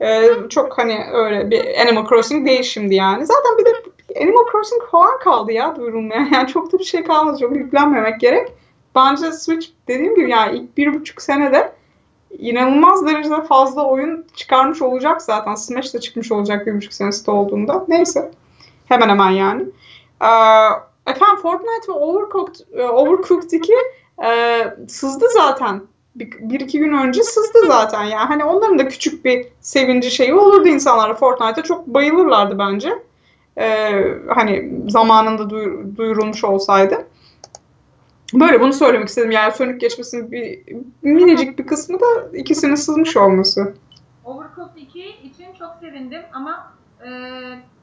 e, çok hani öyle bir Animal Crossing değil şimdi yani. Zaten bir de Animal Crossing falan kaldı ya duyurulmaya. Yani çok da bir şey kalmadı. Çok yüklenmemek gerek. Bence Switch dediğim gibi yani ilk bir buçuk senede inanılmaz derecede fazla oyun çıkarmış olacak zaten. Smash da çıkmış olacak bir buçuk senesi olduğunda. Neyse. Hemen hemen yani. Ee, efendim Fortnite ve Overcooked, e, Overcooked 2 e, sızdı zaten. Bir, bir iki gün önce sızdı zaten. Yani hani onların da küçük bir sevinci şeyi olurdu insanlara. Fortnite'a çok bayılırlardı bence. Ee, hani zamanında duyur- duyurulmuş olsaydı. Böyle bunu söylemek istedim. Yani sönük geçmesinin bir minicik bir kısmı da ikisinin sızmış olması. Overcooked 2 için çok sevindim ama e,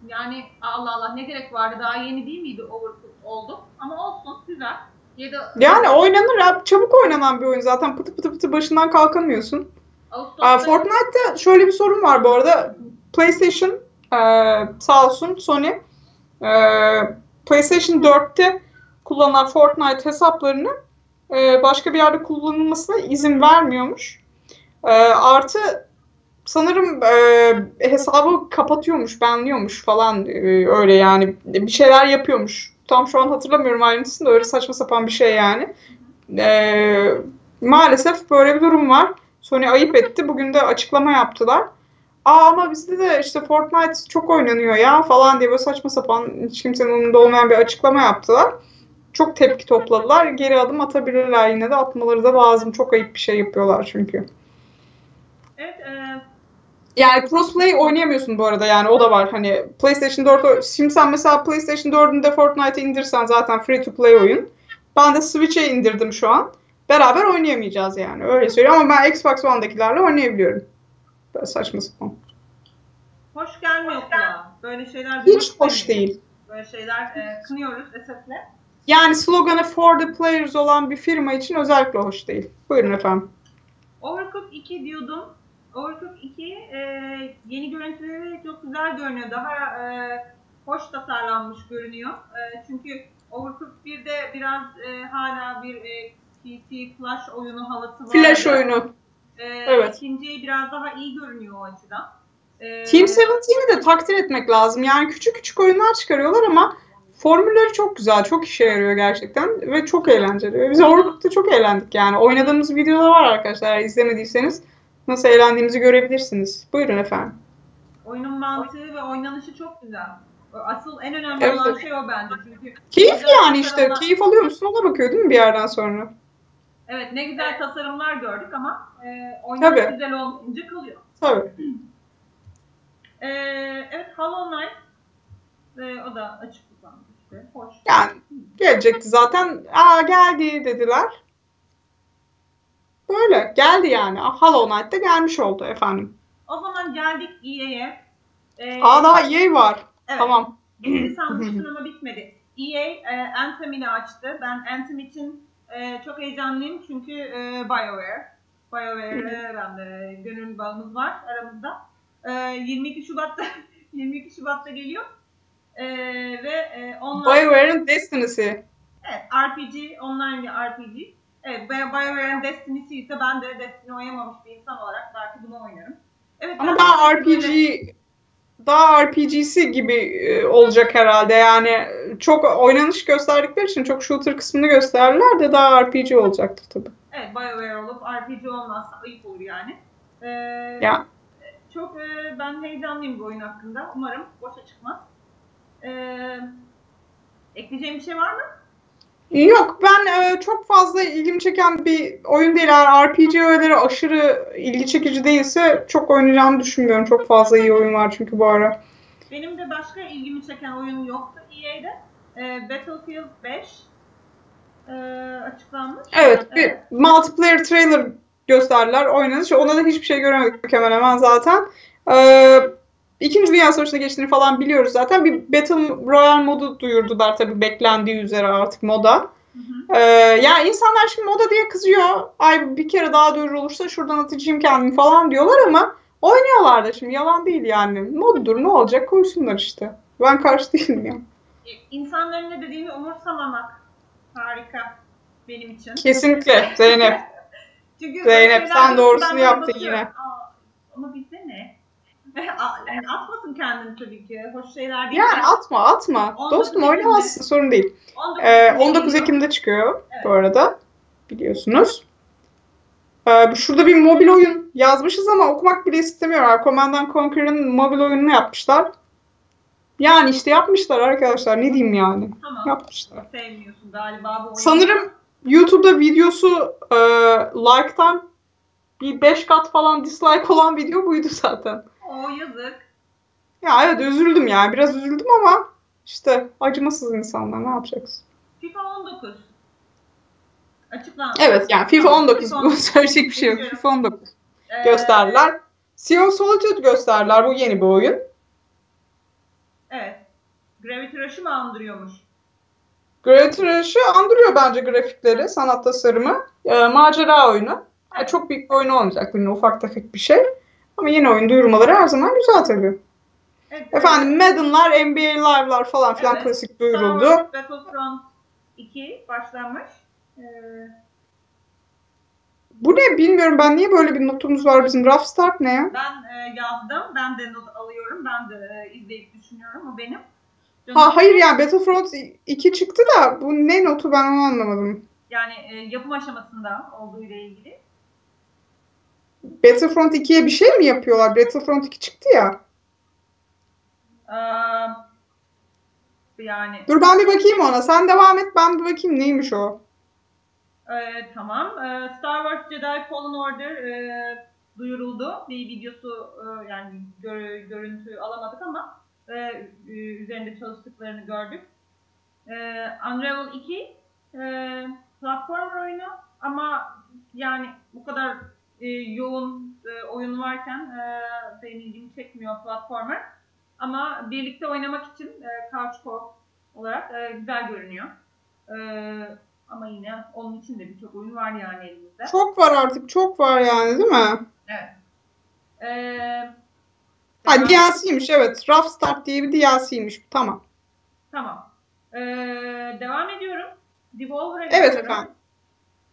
yani Allah Allah ne gerek vardı daha yeni değil miydi Overcooked oldu ama olsun güzel. Ya da Yani oynanır ya. Çabuk oynanan bir oyun zaten. Pıtı pıtı pıtı başından kalkamıyorsun. Ağustos'ta Fortnite'da şöyle bir sorun var bu arada. PlayStation e, sağ olsun Sony e, PlayStation 4'te kullanılan Fortnite hesaplarını e, başka bir yerde kullanılmasına izin vermiyormuş. E, artı sanırım e, hesabı kapatıyormuş, benliyormuş falan e, öyle yani bir şeyler yapıyormuş. Tam şu an hatırlamıyorum ayrıntısını da öyle saçma sapan bir şey yani. E, maalesef böyle bir durum var. Sony ayıp etti. Bugün de açıklama yaptılar. Aa ama bizde de işte Fortnite çok oynanıyor ya falan diye böyle saçma sapan hiç kimsenin umurunda olmayan bir açıklama yaptılar. Çok tepki topladılar. Geri adım atabilirler yine de atmaları da lazım. Çok ayıp bir şey yapıyorlar çünkü. Evet, e, Yani crossplay oynayamıyorsun bu arada yani o da var. Hani PlayStation 4 o- şimdi sen mesela PlayStation 4'ünde Fortnite'ı indirsen zaten free to play oyun. Ben de Switch'e indirdim şu an. Beraber oynayamayacağız yani. Öyle söylüyorum ama ben Xbox One'dakilerle oynayabiliyorum. Böyle saçma sapan. hoş gelmiyor kulağa. Böyle şeyler Hiç hoş değil. Böyle şeyler e, kınıyoruz esasle. Yani sloganı for the players olan bir firma için özellikle hoş değil. Buyurun efendim. Overcooked 2 diyordum. Overcooked 2 e, yeni görüntüleri çok güzel görünüyor. Daha e, hoş tasarlanmış görünüyor. E, çünkü Overcooked 1'de biraz e, hala bir e, PC Flash oyunu havası var. Flash oyunu. E, evet. İkinciyi biraz daha iyi görünüyor o açıdan. Ee, Team 17'yi de takdir etmek lazım. Yani küçük küçük oyunlar çıkarıyorlar ama formülleri çok güzel, çok işe yarıyor gerçekten ve çok eğlenceli. Biz Overcook'ta çok eğlendik yani. Oynadığımız videolar var arkadaşlar. İzlemediyseniz nasıl eğlendiğimizi görebilirsiniz. Buyurun efendim. Oyunun mantığı ve oynanışı çok güzel. Asıl en önemli Evet, olan şey o bence. Çünkü güzel yani işte. tasarımlar- Keyif alıyor musun ona bakıyor değil mi bir yerden sonra? Evet ne güzel tasarımlar gördük ama e, oynanış Tabii. güzel olmayınca kalıyor. Tabii. E, evet Hollow Knight e, o da açık kullanmış işte. Hoş. Yani gelecekti zaten. Aa geldi dediler. Böyle geldi yani. Hollow Knight da gelmiş oldu efendim. O zaman geldik EA'ye. E, Aa daha EA var. evet, Tamam. Bitti sanmıştım ama bitmedi. EA e, Anthem'ini açtı. Ben Anthem için e, çok heyecanlıyım çünkü e, BioWare. BioWare'e ben de gönül bağımız var aramızda. E, 22 Şubat'ta 22 Şubat'ta geliyor. E, ve e, online BioWare'ın Destiny'si. evet, RPG, online bir RPG. Evet, Bio- BioWare'in Destiny'si ise ben de Destiny oynamamış bir insan olarak belki bunu oynarım. Evet, Ama daha de böyle- RPG daha RPG'si gibi e, olacak herhalde. Yani çok oynanış gösterdikleri için çok shooter kısmını gösterdiler de daha RPG olacaktır tabii. Evet, BioWare olup RPG olmazsa ayıp olur yani. Ee, Ya Çok e, ben heyecanlıyım bu oyun hakkında. Umarım boşa çıkmaz. Ee, ekleyeceğim bir şey var mı? Yok ben e, çok fazla ilgimi çeken bir oyun değil. Eğer RPG öğeleri aşırı ilgi çekici değilse çok oynayacağımı düşünmüyorum. Çok fazla iyi oyun var çünkü bu ara. Benim de başka ilgimi çeken oyun yoktu EA'de. Ee, Battlefield 5 ee, açıklanmış. Evet bir multiplayer trailer gösterdiler oynanış. Ona da hiçbir şey göremedik hemen hemen zaten. Ee, İkinci Dünya Savaşı'na geçtiğini falan biliyoruz zaten. Bir Battle Royale modu duyurdular tabii beklendiği üzere artık moda. Hı hı. Ee, ya insanlar şimdi moda diye kızıyor. Ay bir kere daha duyurulursa şuradan atacağım kendimi falan diyorlar ama oynuyorlar da şimdi yalan değil yani. Moddur ne olacak koysunlar işte. Ben karşı değilim ya. İnsanların ne dediğini umursamamak harika benim için. Kesinlikle Zeynep. Çünkü Zeynep, sen doğrusunu yaptın yine. Aa, ama bizde Aa, yani atmasın kendini tabii ki. Hoş şeyler değil. Yani atma atma. 19 Dostum oynamazsın sorun değil. 19 Ee, Ekim'de 19 geliyor. Ekim'de çıkıyor Evet. bu arada. Biliyorsunuz. Ee, şurada bir mobil oyun yazmışız ama okumak bile istemiyorlar. Command and Conquer'ın mobil oyununu yapmışlar. Yani işte yapmışlar arkadaşlar. Ne diyeyim yani? Tamam. Yapmışlar. Sevmiyorsun galiba bu oyunu. Sanırım YouTube'da videosu e, like'tan bir 5 kat falan dislike olan video buydu zaten. O yazık. Ya evet üzüldüm yani. Biraz üzüldüm ama işte acımasız insanlar ne yapacaksın? FIFA 19. Açıklandı. Evet yani FIFA 19 FIFA bu söyleyecek bir şey yok. FIFA 19 Ee, gösterdiler. Sea Solitude gösterdiler. Bu yeni bir oyun. Evet. Gravity Rush'ı mı andırıyormuş? Gravity Rush'ı andırıyor bence grafikleri, sanat tasarımı. Ee, macera oyunu. Yani çok büyük bir oyun olmayacak. Böyle ufak tefek bir şey. Ama yeni oyun duyurmaları her zaman güzel tabii. Evet, Efendim Madden'lar, NBA Live'lar falan filan Evet. klasik Star duyuruldu. Wars Battlefront 2 başlanmış. Ee, Bu ne bilmiyorum ben niye böyle bir notumuz var bizim. Rough Start ne ya? ben e, yazdım. Ben de not alıyorum. Ben de e, izleyip düşünüyorum. O benim. Ha hayır yani Battlefront 2 çıktı da bu ne notu ben onu anlamadım. Yani e, yapım aşamasında olduğu ile ilgili. Battlefront 2'ye bir şey mi yapıyorlar? Battlefront 2 çıktı ya. Ee, yani Dur ben bir bakayım ona. Sen devam et ben bir bakayım neymiş o. e, tamam. E, Star Wars Jedi Fallen Order e, duyuruldu. Bir videosu e, yani gör- görüntü alamadık ama e, e, üzerinde çalıştıklarını gördük. E, Unravel 2 e, platform oyunu ama yani bu kadar e, yoğun e, oyun varken e, benim ilgimi çekmiyor platformer. Ama birlikte oynamak için e, couch co olarak e, güzel görünüyor. E, ama yine onun için de birçok oyun var yani elimizde. Çok var artık çok var yani değil mi? Evet. E, Ha devam- DLC'ymiş evet. Rough Start diye bir DLC'ymiş. Tamam. Tamam. E, devam ediyorum. Devolver'a Evet efendim.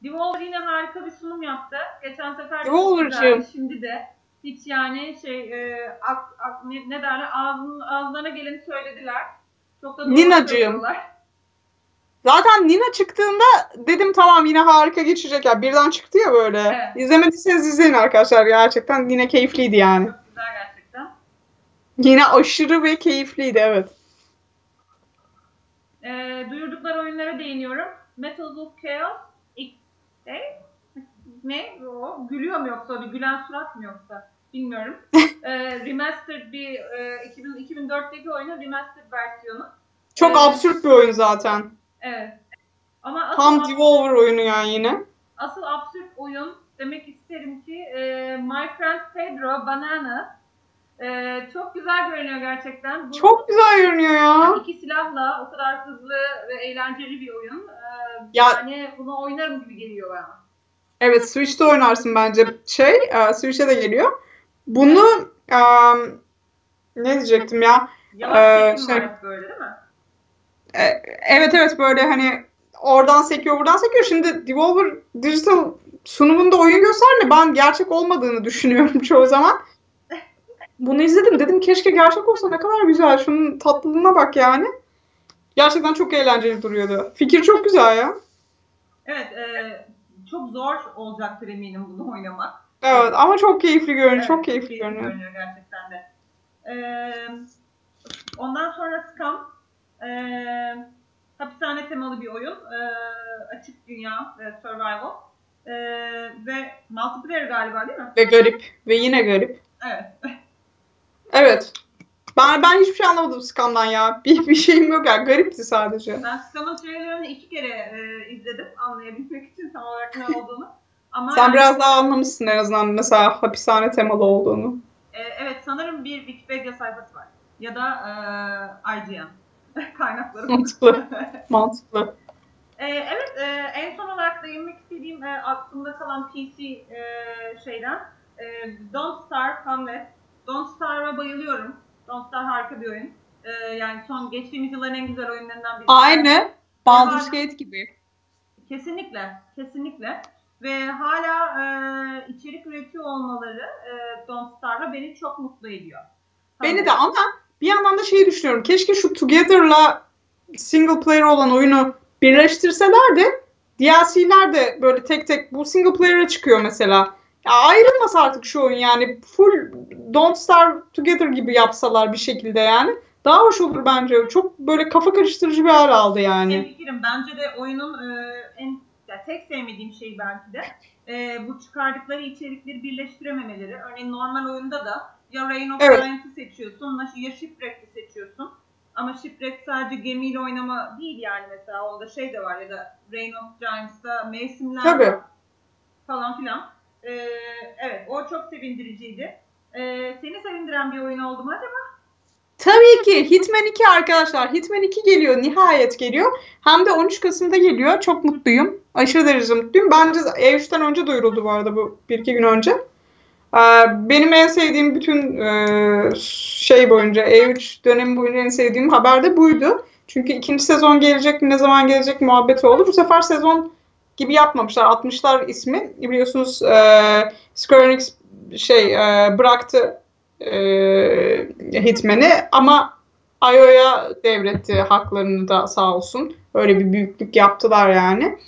Devolver yine harika bir sunum yaptı. Geçen sefer de. Şimdi de Hiç yani şey e, ak, ak, ne, ne derler ağzın, ağızlarına geleni söylediler. Çok da doğru Ninacığım. Zaten Nina çıktığında dedim tamam yine harika geçecek ya. Birden çıktı ya böyle. Evet. İzlemediyseniz izleyin arkadaşlar. Gerçekten yine keyifliydi yani. Çok güzel gerçekten. Yine aşırı ve keyifliydi evet. E, duyurdukları oyunlara değiniyorum. Metal Wolf Chaos E? ne? O, gülüyor mu yoksa? Bir gülen surat mı yoksa? Bilmiyorum. e, remastered bir e, 2000, 2004'teki oyunun remastered versiyonu. Çok Evet. absürt bir oyun zaten. Evet. Ama Tam Devolver oyunu yani yine. asıl absürt oyun demek isterim ki e, My Friend Pedro Banana e, çok güzel görünüyor gerçekten. Bu, Çok güzel görünüyor ya. iki silahla o kadar hızlı ve eğlenceli bir oyun. E, Ya- Yani bunu oynarım gibi geliyor bana. Evet Switch'te oynarsın bence. Şey, e, Switch'e de geliyor. Bunu e, ne diyecektim ya? Yavaş Ee, çekim şey- var böyle değil mi? E, evet evet böyle hani oradan sekiyor buradan sekiyor. Şimdi Devolver Digital sunumunda oyun gösterme ben gerçek olmadığını düşünüyorum çoğu zaman. Bunu izledim dedim keşke gerçek olsa ne kadar güzel. Şunun tatlılığına bak yani. Gerçekten çok eğlenceli duruyordu. Fikir çok güzel ya. Evet, e, çok zor olacaktır eminim bunu oynamak. Evet ama çok keyifli görünüyor. Evet, çok keyifli görünüyor. görünüyor gerçekten de. Ee, ondan sonra Scum. Ee, hapishane temalı bir oyun. Ee, açık dünya ve survival. Ee, ve multiplayer galiba değil mi? Ve garip. Ve yine garip. Evet. Evet. Ben ben hiçbir şey anlamadım Scum'dan ya. Bir, bir şeyim yok ya. Garipti sadece. Ben Scum'ın trailerını iki kere e, izledim anlayabilmek için tam olarak ne olduğunu. Ama Sen yani- biraz daha anlamışsın en azından mesela hapishane temalı olduğunu. e, evet sanırım bir Wikipedia sayfası var. Ya da e, IGN kaynakları. Mantıklı. Mantıklı. Ee, evet, e, en son olarak değinmek istediğim e, aklımda kalan PC e, şeyden e, Don't Starve Hamlet. Don't Starve'a bayılıyorum. Don't Starve harika bir oyun. E, yani son geçtiğimiz yılların en güzel oyunlarından biri. Aynı Baldur's Gate gibi. Kesinlikle, kesinlikle. Ve hala e, içerik üretiyor olmaları e, Don't Starve'a beni çok mutlu ediyor. Beni de ama bir yandan da şeyi düşünüyorum. Keşke şu Together'la single player olan oyunu birleştirseler de DLC'ler de böyle tek tek bu single player'a çıkıyor mesela. Ya ayrılmasa artık şu oyun yani full Don't Starve Together gibi yapsalar bir şekilde yani. Daha hoş olur bence. Çok böyle kafa karıştırıcı bir hal aldı yani. Fikrim bence de oyunun e, en ya tek sevmediğim şey belki de e, bu çıkardıkları içerikleri birleştirememeleri. Örneğin normal oyunda da ya Reign of Evet. Giants'ı seçiyorsun ya Shipwreck'i seçiyorsun. Ama Shipwreck sadece gemiyle oynama değil yani mesela onda şey de var ya da Reign of Giants'ta mevsimler Tabii. falan filan. E, evet o çok sevindiriciydi. E, seni sevindiren bir oyun oldu mu acaba? Tabii ki Hitman 2 arkadaşlar. Hitman 2 geliyor. Nihayet geliyor. Hem de 13 Kasım'da geliyor. Çok mutluyum. Aşırı derece mutluyum. Bence E3'ten önce duyuruldu bu arada bu bir iki gün önce. Ee, Benim en sevdiğim bütün e, şey boyunca E3 dönemi boyunca en sevdiğim haber de buydu. Çünkü ikinci sezon gelecek ne zaman gelecek muhabbeti oldu. Bu sefer sezon gibi yapmamışlar. 60'lar ismi. Biliyorsunuz e, Square Enix şey e, bıraktı e, Hitman'i ama IO'ya devretti haklarını da sağ olsun. Öyle bir büyüklük yaptılar yani.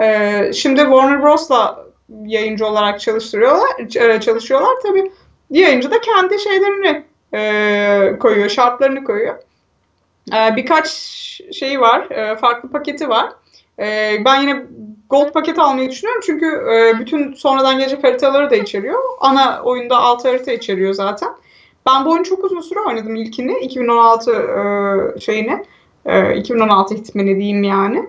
E, şimdi Warner Bros'la yayıncı olarak çalıştırıyorlar, e, çalışıyorlar. Tabii yayıncı da kendi şeylerini e, koyuyor, şartlarını koyuyor. E, birkaç şeyi var, e, farklı paketi var. E, ben yine Gold paket almayı düşünüyorum çünkü e, bütün sonradan gelecek haritaları da içeriyor. Ana oyunda 6 harita içeriyor zaten. Ben bu oyunu çok uzun süre oynadım ilkini. 2016 e, şeyini. E, 2016 hitmeni diyeyim yani.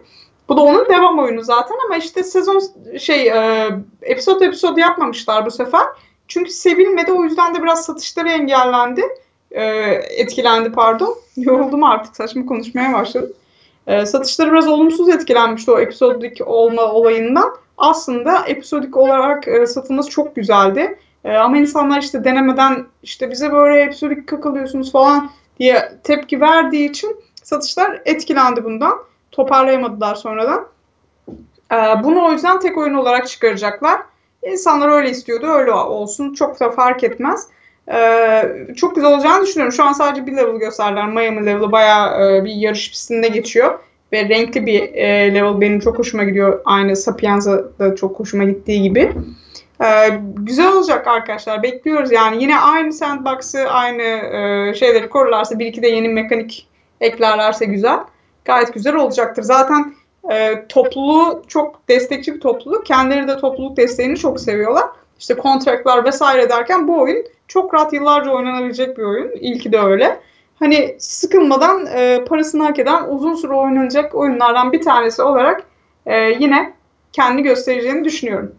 Bu da onun devam oyunu zaten ama işte sezon şey e, episod episod yapmamışlar bu sefer. Çünkü sevilmedi o yüzden de biraz satışları engellendi. E, etkilendi pardon. Yoruldum artık saçma konuşmaya başladım. E, satışları biraz olumsuz etkilenmişti o episodik olma olayından. Aslında episodik olarak e, satılması çok güzeldi. E, ama insanlar işte denemeden işte bize böyle episodik kakalıyorsunuz falan diye tepki verdiği için satışlar etkilendi bundan. Toparlayamadılar sonradan. E, bunu o yüzden tek oyun olarak çıkaracaklar. İnsanlar öyle istiyordu. Öyle olsun. Çok da fark etmez. Ee, çok güzel olacağını düşünüyorum. Şu an sadece bir level gösterdiler. Miami level'ı bayağı e, bir yarış pistinde geçiyor. Ve renkli bir e, level benim çok hoşuma gidiyor. Aynı Sapienza da çok hoşuma gittiği gibi. Ee, güzel olacak arkadaşlar. Bekliyoruz yani. Yine aynı sandbox'ı, aynı e, şeyleri korurlarsa, bir iki de yeni mekanik eklerlerse güzel. Gayet güzel olacaktır. Zaten e, topluluğu çok destekçi bir topluluk. Kendileri de topluluk desteğini çok seviyorlar. İşte kontratlar vesaire derken bu oyun çok rahat yıllarca oynanabilecek bir oyun. İlki de öyle. Hani sıkılmadan e, parasını hak eden uzun süre oynanacak oyunlardan bir tanesi olarak e, yine kendi göstereceğini düşünüyorum.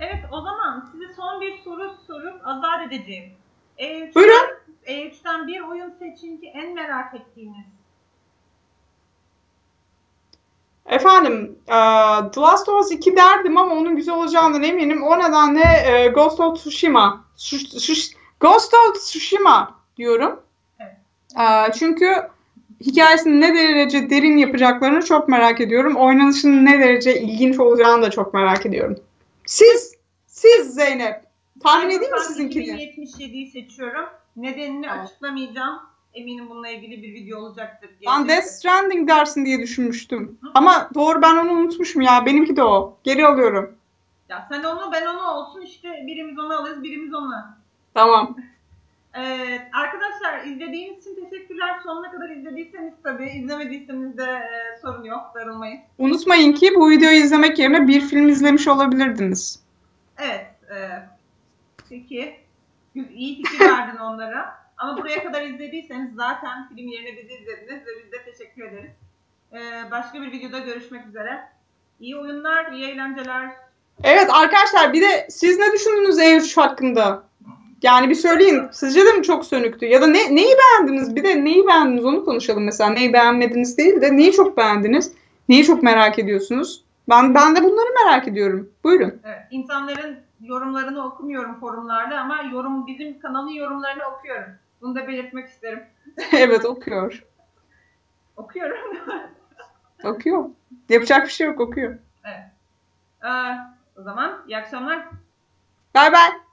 Evet o zaman size son bir soru sorup azat edeceğim. E3'ten, Buyurun. E3'ten bir oyun seçin ki en merak ettiğiniz. Efendim, e, The Last of Us 2 derdim ama onun güzel olacağından eminim. O nedenle e, Ghost of Tsushima, Su- Su- Ghost of Tsushima diyorum. Evet. E, çünkü hikayesini ne derece derin yapacaklarını çok merak ediyorum. Oynanışının ne derece ilginç olacağını da çok merak ediyorum. Siz, siz Zeynep, tahmin edeyim mi sizinkini? 2077'yi seçiyorum. Nedenini Tamam. açıklamayacağım. Eminim bununla ilgili bir video olacaktır. Ben gelecektir. Death Stranding dersin diye düşünmüştüm. Ama doğru ben onu unutmuşum ya. Benimki de o. Geri alıyorum. Ya sen onu ben onu olsun işte birimiz onu alırız birimiz onu. Tamam. Evet, arkadaşlar izlediğiniz için teşekkürler. Sonuna kadar izlediyseniz tabii, izlemediyseniz de e, sorun yok, darılmayın. Unutmayın ki bu videoyu izlemek yerine bir film izlemiş olabilirdiniz. Evet, e, peki. İyi fikir verdin onlara. Ama buraya kadar izlediyseniz zaten film yerine bizi izlediniz ve biz de teşekkür ederiz. E, başka bir videoda görüşmek üzere. İyi oyunlar, iyi eğlenceler. Evet arkadaşlar bir de siz ne düşündünüz E3 hakkında? Yani bir söyleyin. Sizce de mi çok sönüktü? Ya da ne, neyi beğendiniz? Bir de neyi beğendiniz onu konuşalım mesela. Neyi beğenmediniz değil de neyi çok beğendiniz? Neyi çok merak ediyorsunuz? Ben ben de bunları merak ediyorum. Buyurun. Evet, insanların yorumlarını okumuyorum forumlarda ama yorum bizim kanalın yorumlarını okuyorum. Bunu da belirtmek isterim. evet okuyor. Okuyorum. Okuyor. Yapacak bir şey yok okuyor. evet. Ee, o zaman iyi akşamlar. Bay bay.